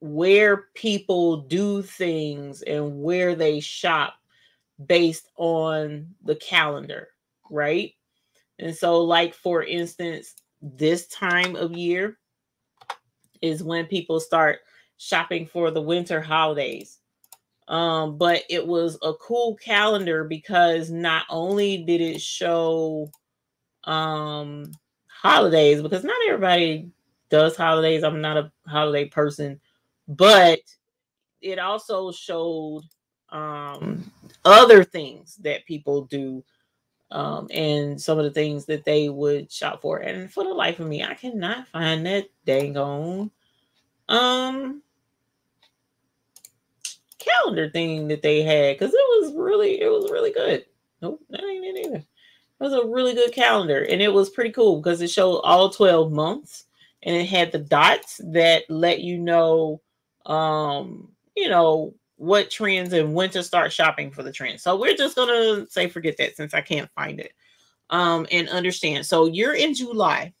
where people do things and where they shop based on the calendar, right? And so, like for instance, this time of year is when people start shopping for the winter holidays. Um, but it was a cool calendar because not only did it show um holidays, because not everybody does holidays. I'm not a holiday person, but it also showed um other things that people do um, and some of the things that they would shop for. And for the life of me, I cannot find that dang on um calendar thing that they had because it was really it was really good. Nope, that ain't it either. It was a really good calendar and it was pretty cool because it showed all 12 months and it had the dots that let you know um you know what trends and when to start shopping for the trends. So we're just gonna say forget that since I can't find it. Um, and understand. So you're in July.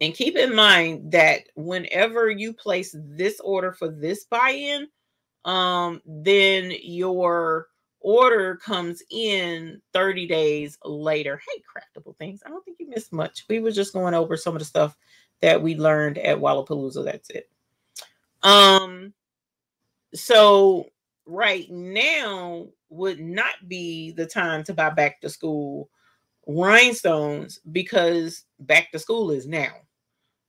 And keep in mind that whenever you place this order for this buy-in, um, then your order comes in 30 days later. Hey, craftable things. I don't think you missed much. We were just going over some of the stuff that we learned at Wala Palooza. That's it. Um, so right now would not be the time to buy back to school rhinestones because back to school is now.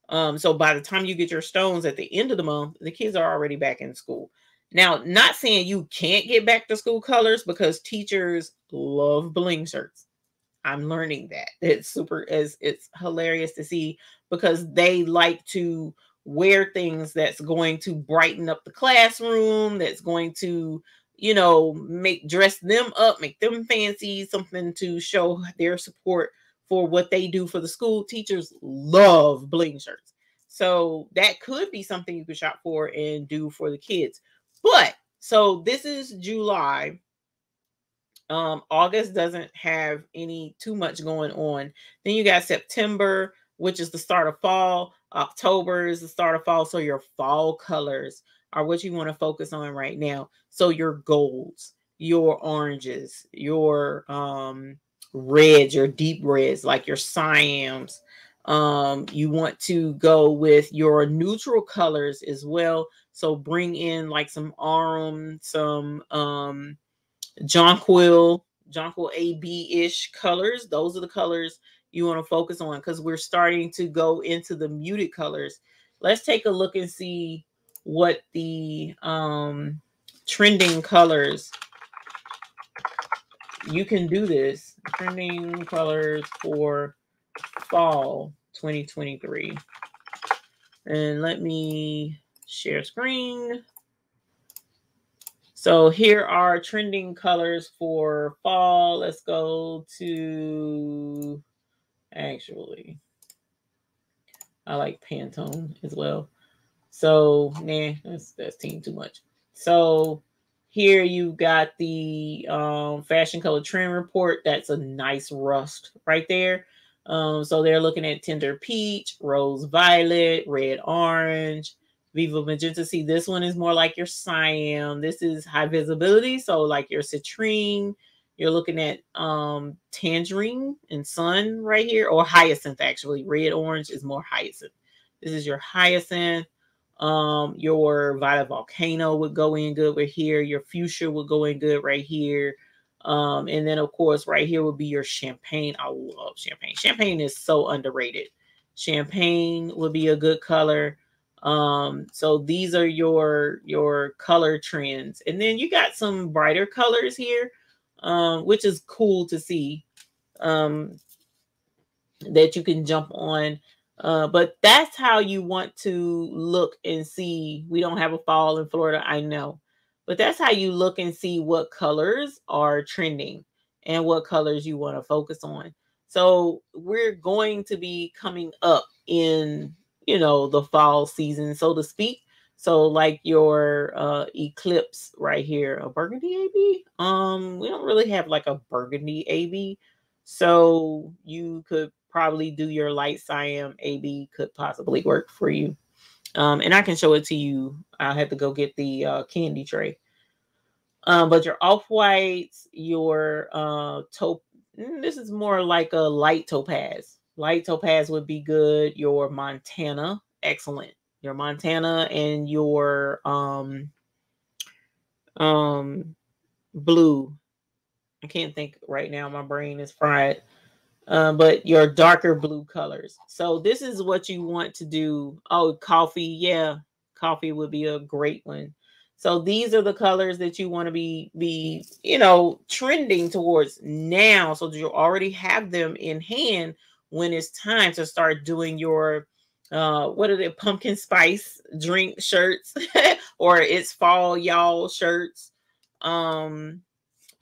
Um, so by the time you get your stones at the end of the month, the kids are already back in school. Now, not saying you can't get back to school colors because teachers love bling shirts. I'm learning that. It's super as it's hilarious to see because they like to wear things that's going to brighten up the classroom, that's going to, you know, make dress them up, make them fancy, something to show their support for what they do for the school. Teachers love bling shirts. So that could be something you could shop for and do for the kids. But so this is July. Um, August doesn't have any too much going on. Then you got September, which is the start of fall. October is the start of fall. So your fall colors are what you want to focus on right now. So your golds, your oranges, your um reds, your deep reds, like your Siams. Um, you want to go with your neutral colors as well. So bring in like some Aurum, some um Jonquil, Jonquil AB-ish colors. Those are the colors you want to focus on because we're starting to go into the muted colors. Let's take a look and see what the um, trending colors. You can do this. Trending colors for fall 2023. And let me share screen. So here are trending colors for fall. Let's go to actually. I like Pantone as well. So, nah, that's that's team too much. So here you got the um, fashion color trend report. That's a nice rust right there. Um, so they're looking at tender peach, rose violet, red orange, viva magenta. See, this one is more like your Siam. This is high visibility, so like your citrine, you're looking at um, tangerine and sun right here, or hyacinth actually. Red orange is more hyacinth. This is your hyacinth. Um, your violet volcano would go in good right here. Your fuchsia would go in good right here. Um, and then of course, right here would be your champagne. I love champagne. Champagne is so underrated. Champagne would be a good color. Um, so these are your your color trends. And then you got some brighter colors here um, which is cool to see um, that you can jump on. Uh, but that's how you want to look and see. We don't have a fall in Florida, I know, but that's how you look and see what colors are trending and what colors you want to focus on. So we're going to be coming up in, you know, the fall season, so to speak. So like your uh eclipse right here, a burgundy AB. Um, we don't really have like a burgundy AB. So you could probably do your light Siam AB could possibly work for you. Um, and I can show it to you. I'll have to go get the uh, candy tray. Um, but your off whites, your uh, taupe, mm, this is more like a light topaz. Light topaz would be good. Your Montana, excellent. Your Montana and your um um blue. I can't think right now. My brain is fried. Uh, but your darker blue colors. So this is what you want to do. Oh, coffee. Yeah, coffee would be a great one. So these are the colors that you want to be be, you know, trending towards now so you already have them in hand when it's time to start doing your uh what are the pumpkin spice drink shirts? Or it's fall y'all shirts. Um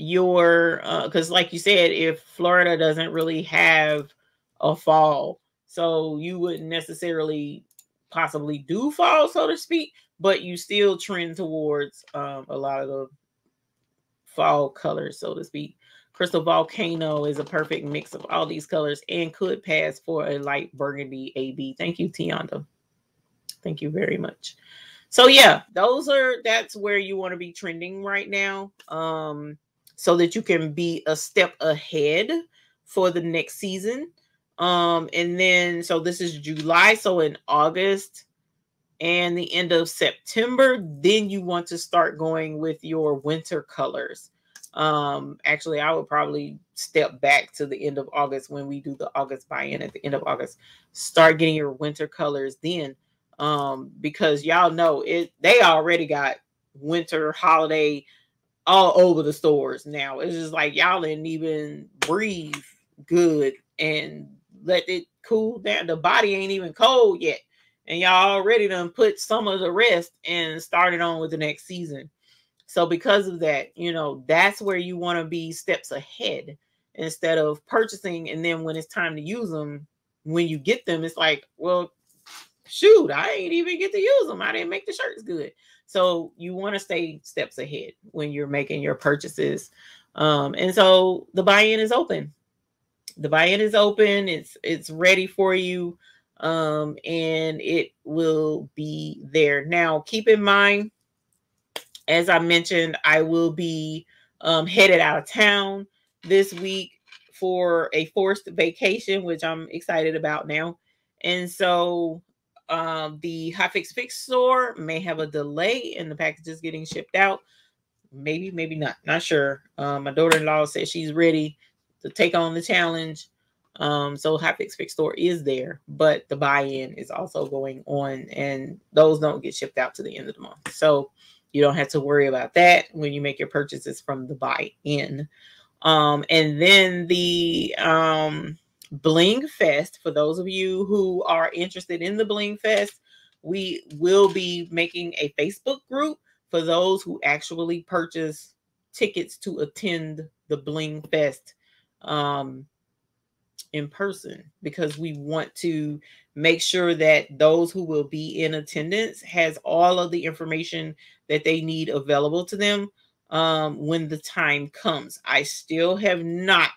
your uh because like you said if florida doesn't really have a fall so you wouldn't necessarily possibly do fall so to speak but you still trend towards um a lot of the fall colors so to speak Crystal Volcano is a perfect mix of all these colors and could pass for a light burgundy AB. Thank you, Tianda. Thank you very much. So yeah, those are that's where you want to be trending right now. Um, so that you can be a step ahead for the next season. Um, and then so this is July, so in August and the end of September, then you want to start going with your winter colors. Um, actually, I would probably step back to the end of August when we do the August buy-in at the end of August. Start getting your winter colors then, um, because y'all know it. They already got winter holiday all over the stores now. It's just like y'all didn't even breathe good and let it cool down. The body ain't even cold yet, and y'all already done put some of the rest and started on with the next season. So because of that, you know, that's where you want to be steps ahead instead of purchasing and then when it's time to use them, when you get them, it's like, well, shoot, I ain't even get to use them. I didn't make the shirts good. So you want to stay steps ahead when you're making your purchases. Um, and so the buy-in is open. The buy-in is open. It's it's ready for you. Um, and it will be there. Now, keep in mind as I mentioned, I will be um, headed out of town this week for a forced vacation, which I'm excited about now. And so um, the Hot Fix store may have a delay in the packages getting shipped out. Maybe, maybe not. Not sure. Um, my daughter-in-law says she's ready to take on the challenge. Um, so Hot Fix Fix store is there, but the buy-in is also going on, and those don't get shipped out to the end of the month. So you don't have to worry about that when you make your purchases from the buy in. Um, and then the um, Bling Fest, for those of you who are interested in the Bling Fest, we will be making a Facebook group for those who actually purchase tickets to attend the Bling Fest um, in person because we want to make sure that those who will be in attendance has all of the information that they need available to them um, when the time comes. I still have not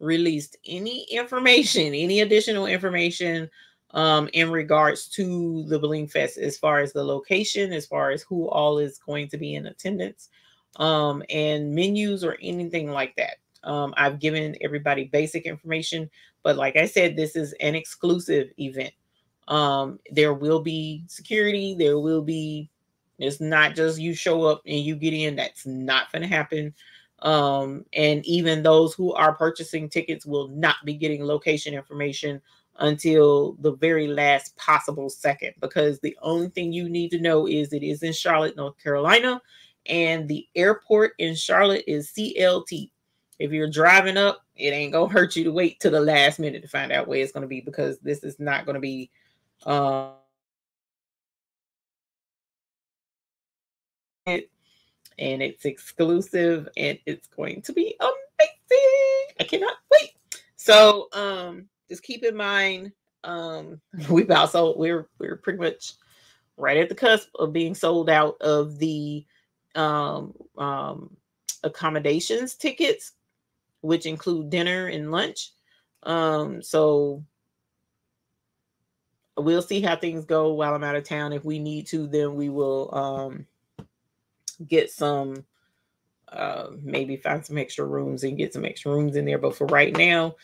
released any information, any additional information um, in regards to the Bling Fest, as far as the location, as far as who all is going to be in attendance, um, and menus or anything like that. Um, I've given everybody basic information, but like I said, this is an exclusive event. Um, there will be security, there will be, it's not just you show up and you get in, that's not going to happen. Um, and even those who are purchasing tickets will not be getting location information until the very last possible second because the only thing you need to know is it is in Charlotte, North Carolina, and the airport in Charlotte is CLT if you're driving up, it ain't gonna hurt you to wait to the last minute to find out where it's gonna be because this is not gonna be um it and it's exclusive and it's going to be amazing. I cannot wait. So um just keep in mind um we've also we're we're pretty much right at the cusp of being sold out of the um um accommodations tickets which include dinner and lunch. Um, so we'll see how things go while I'm out of town. If we need to, then we will um get some uh maybe find some extra rooms and get some extra rooms in there. But for right now,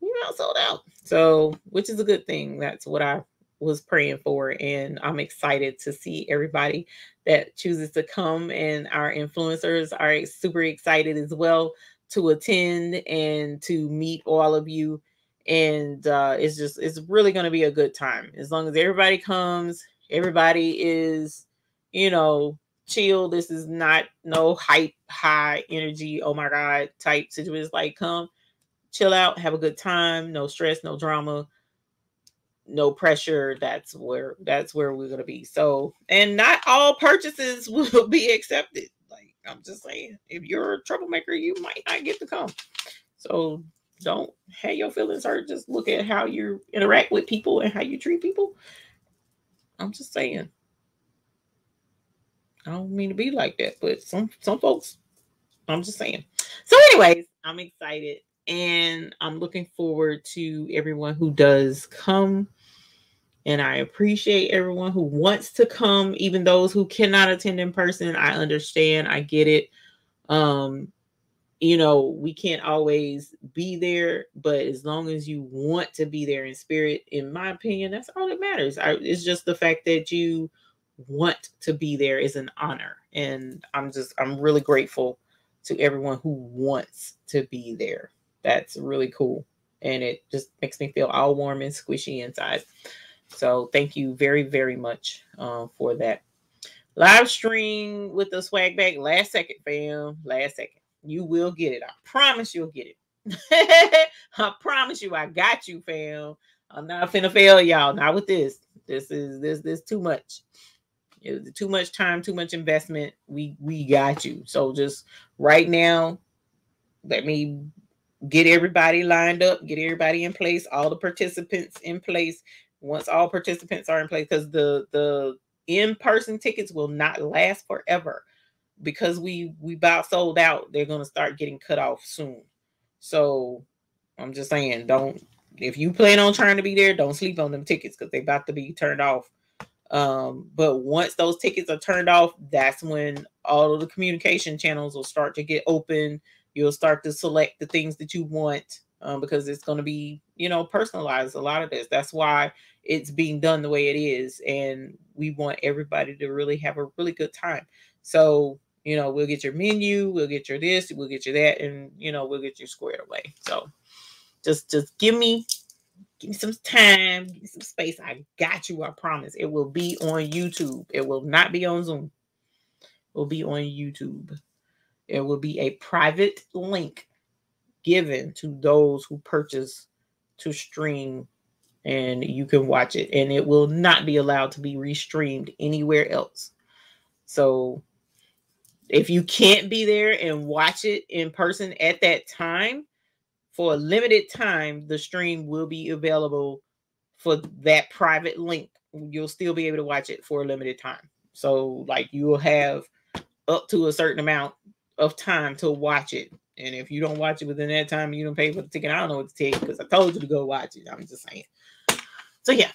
we're not sold out. So which is a good thing. That's what I was praying for. And I'm excited to see everybody that chooses to come. And our influencers are super excited as well to attend and to meet all of you and uh, it's just it's really going to be a good time. As long as everybody comes everybody is you know chill this is not no hype high energy oh my god type situation. It's like come chill out have a good time no stress no drama no pressure. That's where that's where we're going to be. So and not all purchases will be accepted i'm just saying if you're a troublemaker you might not get to come so don't have your feelings hurt. Just look at how you interact with people and how you treat people. I'm just saying. I don't mean to be like that, but some some folks, I'm just saying. So, anyways, I'm excited and I'm looking forward to everyone who does come. And I appreciate everyone who wants to come, even those who cannot attend in person. I understand, I get it. Um, you know, we can't always be there, but as long as you want to be there in spirit, in my opinion, that's all that matters. I, it's just the fact that you want to be there is an honor. And I'm just, I'm really grateful to everyone who wants to be there. That's really cool. And it just makes me feel all warm and squishy inside. So thank you very, very much uh, for that. Live stream with the swag bag last second, fam. Last second. You will get it. I promise you'll get it. I promise you, I got you, fam. I'm not finna fail y'all. Not with this. This is this this too much. Too much time, too much investment. We we got you. So just right now, let me get everybody lined up, get everybody in place, all the participants in place. Once all participants are in place, because the the in-person tickets will not last forever because we we about sold out, they're gonna start getting cut off soon. So I'm just saying, don't if you plan on trying to be there, don't sleep on them tickets because they about to be turned off. Um, but once those tickets are turned off, that's when all of the communication channels will start to get open. You'll start to select the things that you want um, because it's going to be, you know, personalized. A lot of this. That's why it's being done the way it is, and we want everybody to really have a really good time. So you know, we'll get your menu, we'll get your this, we'll get you that, and you know, we'll get you squared away. So just just give me give me some time, give me some space. I got you, I promise. It will be on YouTube. It will not be on Zoom. It will be on YouTube. It will be a private link given to those who purchase to stream and you can watch it and it will not be allowed to be restreamed anywhere else. So if you can't be there and watch it in person at that time, for a limited time, the stream will be available for that private link. You'll still be able to watch it for a limited time. So, like, you will have up to a certain amount of time to watch it. And if you don't watch it within that time, and you don't pay for the ticket. I don't know what to take because I told you to go watch it. I'm just saying. So, yeah,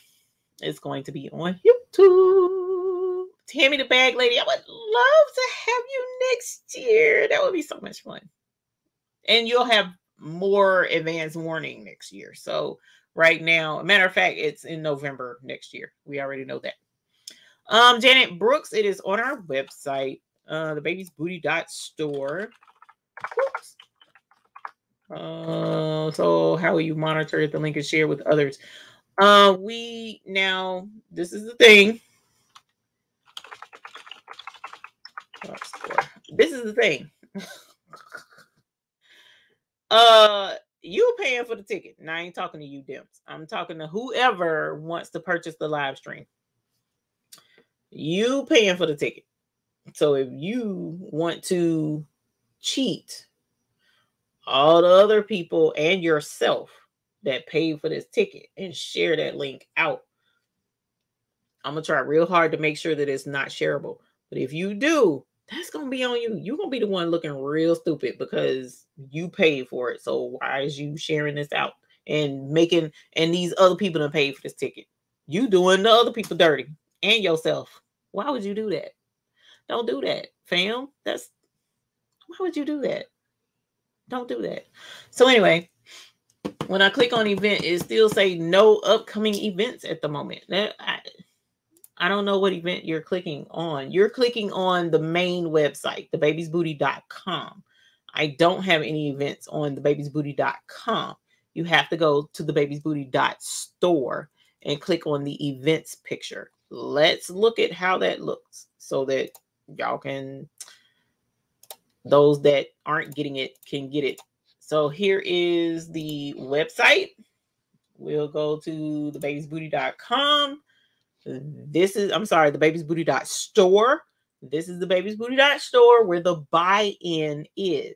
it's going to be on YouTube. Tammy the Bag Lady. I would love to have you next year. That would be so much fun. And you'll have more advance warning next year. So right now, matter of fact, it's in November next year. We already know that. Um, Janet Brooks, it is on our website, uh, the baby's booty dot store. Uh, so how will you monitor if the link is shared with others? Uh, we now this is the thing. This is the thing. uh, you paying for the ticket. Now I ain't talking to you, Dims. I'm talking to whoever wants to purchase the live stream. You paying for the ticket. So if you want to cheat all the other people and yourself that paid for this ticket and share that link out, I'm gonna try real hard to make sure that it's not shareable. But if you do, that's gonna be on you. You're gonna be the one looking real stupid because you paid for it. So why is you sharing this out and making and these other people to pay for this ticket? You doing the other people dirty and yourself. Why would you do that? Don't do that, fam. That's why would you do that? Don't do that. So anyway, when I click on event, it still say no upcoming events at the moment. That I, I don't know what event you're clicking on. You're clicking on the main website, thebabysbooty.com. I don't have any events on thebabysbooty.com. You have to go to thebabysbooty.store and click on the events picture. Let's look at how that looks so that y'all can those that aren't getting it can get it. So here is the website. We'll go to thebabysbooty.com. This is, I'm sorry, the babysbooty.store. This is the babysbooty.store where the buy-in is.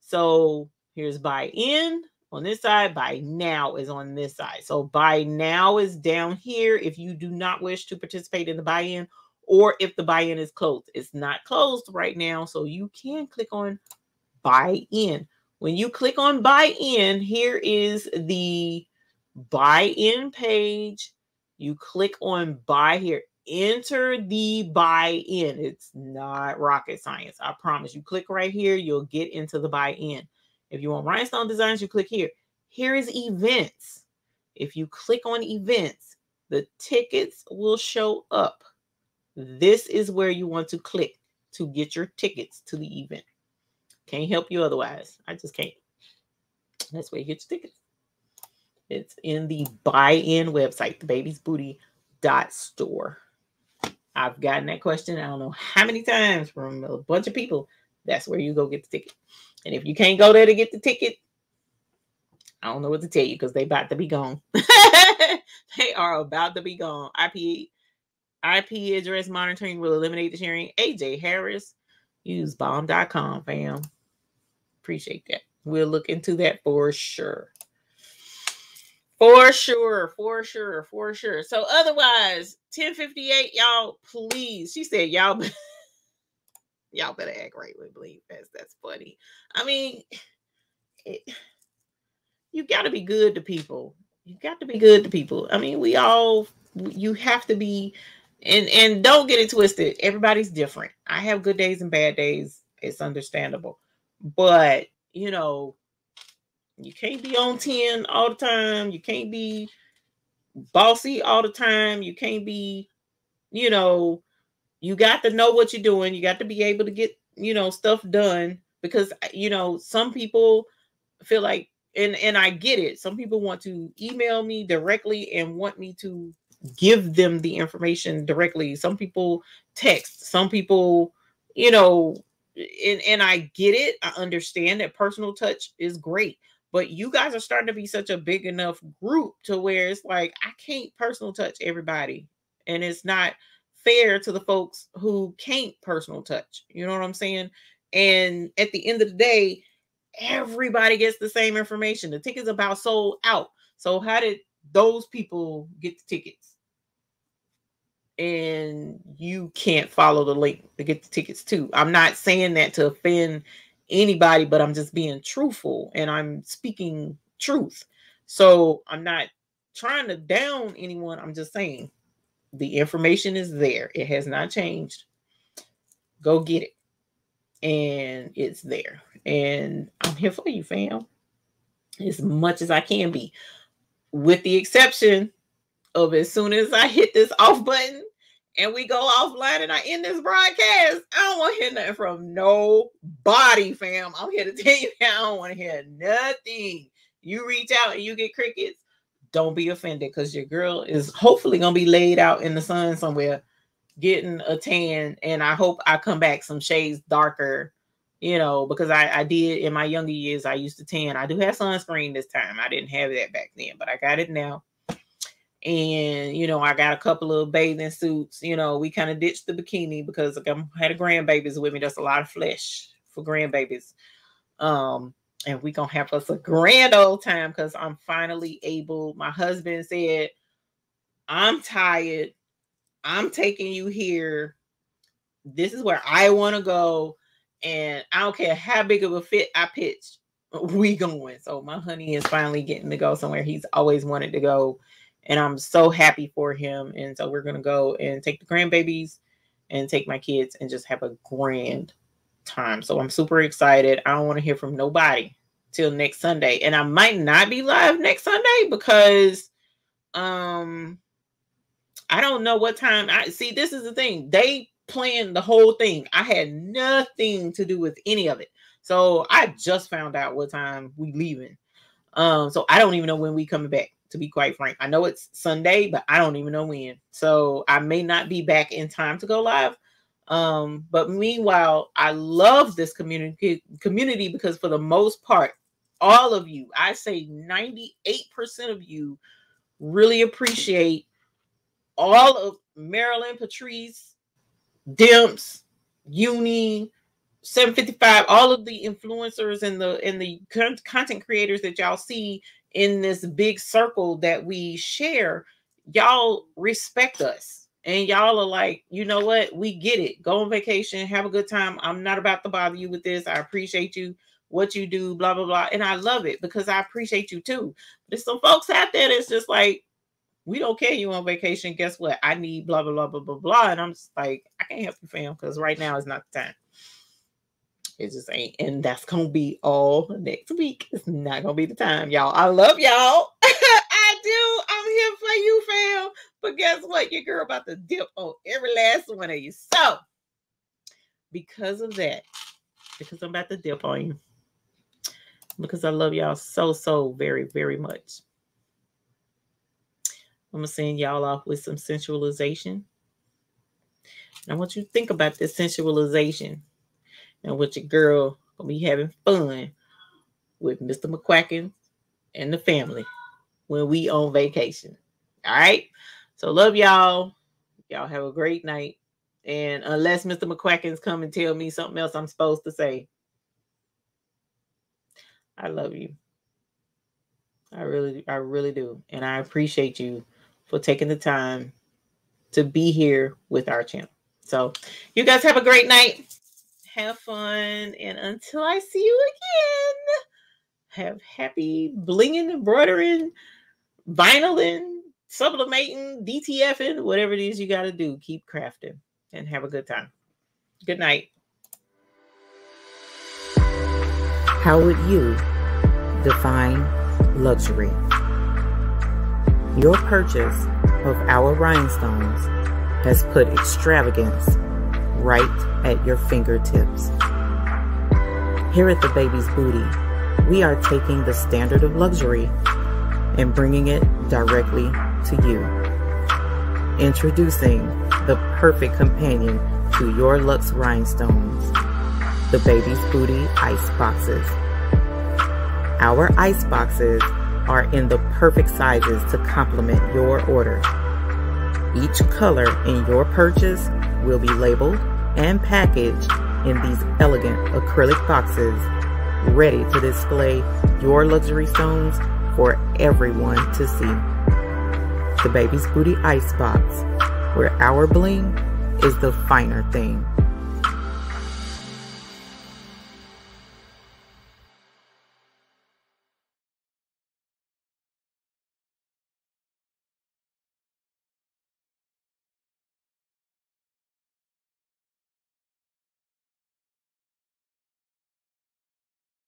So here's buy-in on this side, buy now is on this side. So buy now is down here if you do not wish to participate in the buy-in or if the buy-in is closed. It's not closed right now, so you can click on buy in. When you click on buy in, here is the buy in page. You click on buy here. Enter the buy in. It's not rocket science. I promise. You click right here, you'll get into the buy in. If you want rhinestone designs, you click here. Here is events. If you click on events, the tickets will show up. This is where you want to click to get your tickets to the event. Can't help you otherwise. I just can't. That's where you get your tickets. It's in the buy-in website, the baby's booty dot store. I've gotten that question. I don't know how many times from a bunch of people. That's where you go get the ticket. And if you can't go there to get the ticket, I don't know what to tell you because they about to be gone. they are about to be gone. IP IP address monitoring will eliminate the sharing. AJ Harris, use bomb.com, fam. Appreciate that. We'll look into that for sure. For sure, for sure, for sure. So otherwise, 1058, y'all, please. She said, y'all, y'all better act right with believe. That's that's funny. I mean, it, you got to be good to people. You got to be good to people. I mean, we all you have to be and and don't get it twisted. Everybody's different. I have good days and bad days. It's understandable. But you know you can't be on 10 all the time. You can't be bossy all the time. You can't be you know you got to know what you're doing. You got to be able to get you know stuff done because uh, you know some people feel like and and i get it. Some people want to email me directly and want me to give them the information directly. Some people text, some people, you know, and, and I get it. I understand that personal touch is great, but you guys are starting to be such a big enough group to where it's like I can't personal touch everybody. And it's not fair to the folks who can't personal touch. You know what I'm saying? And at the end of the day, everybody gets the same information. The ticket's about sold out. So how did those people get the tickets and you can't follow the link to get the tickets too. I'm not saying that to offend anybody, but I'm just being truthful and I'm speaking truth. So I'm not trying to down anyone. I'm just saying the information is there. It has not changed. Go get it. And it's there. And I'm here for you, fam. As much as I can be with the exception of as soon as I hit this off button and we go offline and I end this broadcast, I don't want to hear nothing from nobody, fam. I'm here to tell you, I don't want to hear nothing. You reach out and you get crickets, don't be offended because your girl is hopefully going to be laid out in the sun somewhere getting a tan. And I hope I come back some shades darker you know, because I, I did in my younger years, I used to tan. I do have sunscreen this time. I didn't have that back then, but I got it now. And you know, I got a couple of bathing suits. You know, we kind of ditched the bikini because I had a grandbabies with me. That's a lot of flesh for grandbabies. Um, and we gonna have us a grand old time because I'm finally able. My husband said, I'm tired. I'm taking you here. This is where I want to go and I don't care how big of a fit I pitch, we going. So my honey is finally getting to go somewhere he's always wanted to go. And I'm so happy for him. And so we're to go and take the grandbabies and take my kids and just have a grand time. So I'm super excited. I don't want to hear from nobody till next Sunday. And I might not be live next Sunday because um I don't know what time I see this is the thing. They planned the whole thing. I had nothing to do with any of it. So I just found out what time we leaving. Um, so I don't even know when we coming back, to be quite frank. I know it's Sunday, but I don't even know when. So I may not be back in time to go live. Um, but meanwhile, I love this community community because for the most part, all of you, I say 98% of you really appreciate all of Marilyn, Patrice, Dimps, Uni, 755 all of the influencers and the and the content creators that y'all see in this big circle that we share y'all respect us. And y'all are like you know what? We get it. Go on vacation. Have a good time. I'm not about to bother you with this. I appreciate you what you do blah blah blah. And i love it because i appreciate you too. There's some folks out there that's just like we don't care you on vacation guess what i need blah blah blah blah blah blah and i'm just like i can't help you fam because right now is not the time it just ain't. And that's to be all next week. It's not to be the time, y'all. I love y'all. I do. I'm here for you, fam. But guess what? Your girl about to dip on every last one of you. So, because of that, because I'm about to dip on you, because I love y'all so, so very, very much. I'm to send y'all off with some sensualization. I want you to think about this sensualization and with your girl gonna be having fun with Mr. McQuacken and the family when we on vacation. All right. So love y'all. Y'all have a great night. And unless Mr. McQuacken's come and tell me something else I'm supposed to say, I love you. I really, I really do. And I appreciate you for taking the time to be here with our channel. So you guys have a great night have fun, and until I see you again, have happy blinging, embroidering, vinyling, sublimating, DTFing, whatever it is you got to do. Keep crafting and have a good time. Good night. How would you define luxury? Your purchase of our rhinestones has put extravagance right at your fingertips. Here at the Baby's Booty, we are taking the standard of luxury and bringing it directly to you. Introducing the perfect companion to your Lux rhinestones, the Baby's Booty Ice Boxes. Our ice boxes are in the perfect sizes to complement your order. Each color in your purchase will be labeled and packaged in these elegant acrylic boxes, ready to display your luxury stones for everyone to see. The Baby's Booty Ice Box, where our bling is the finer thing.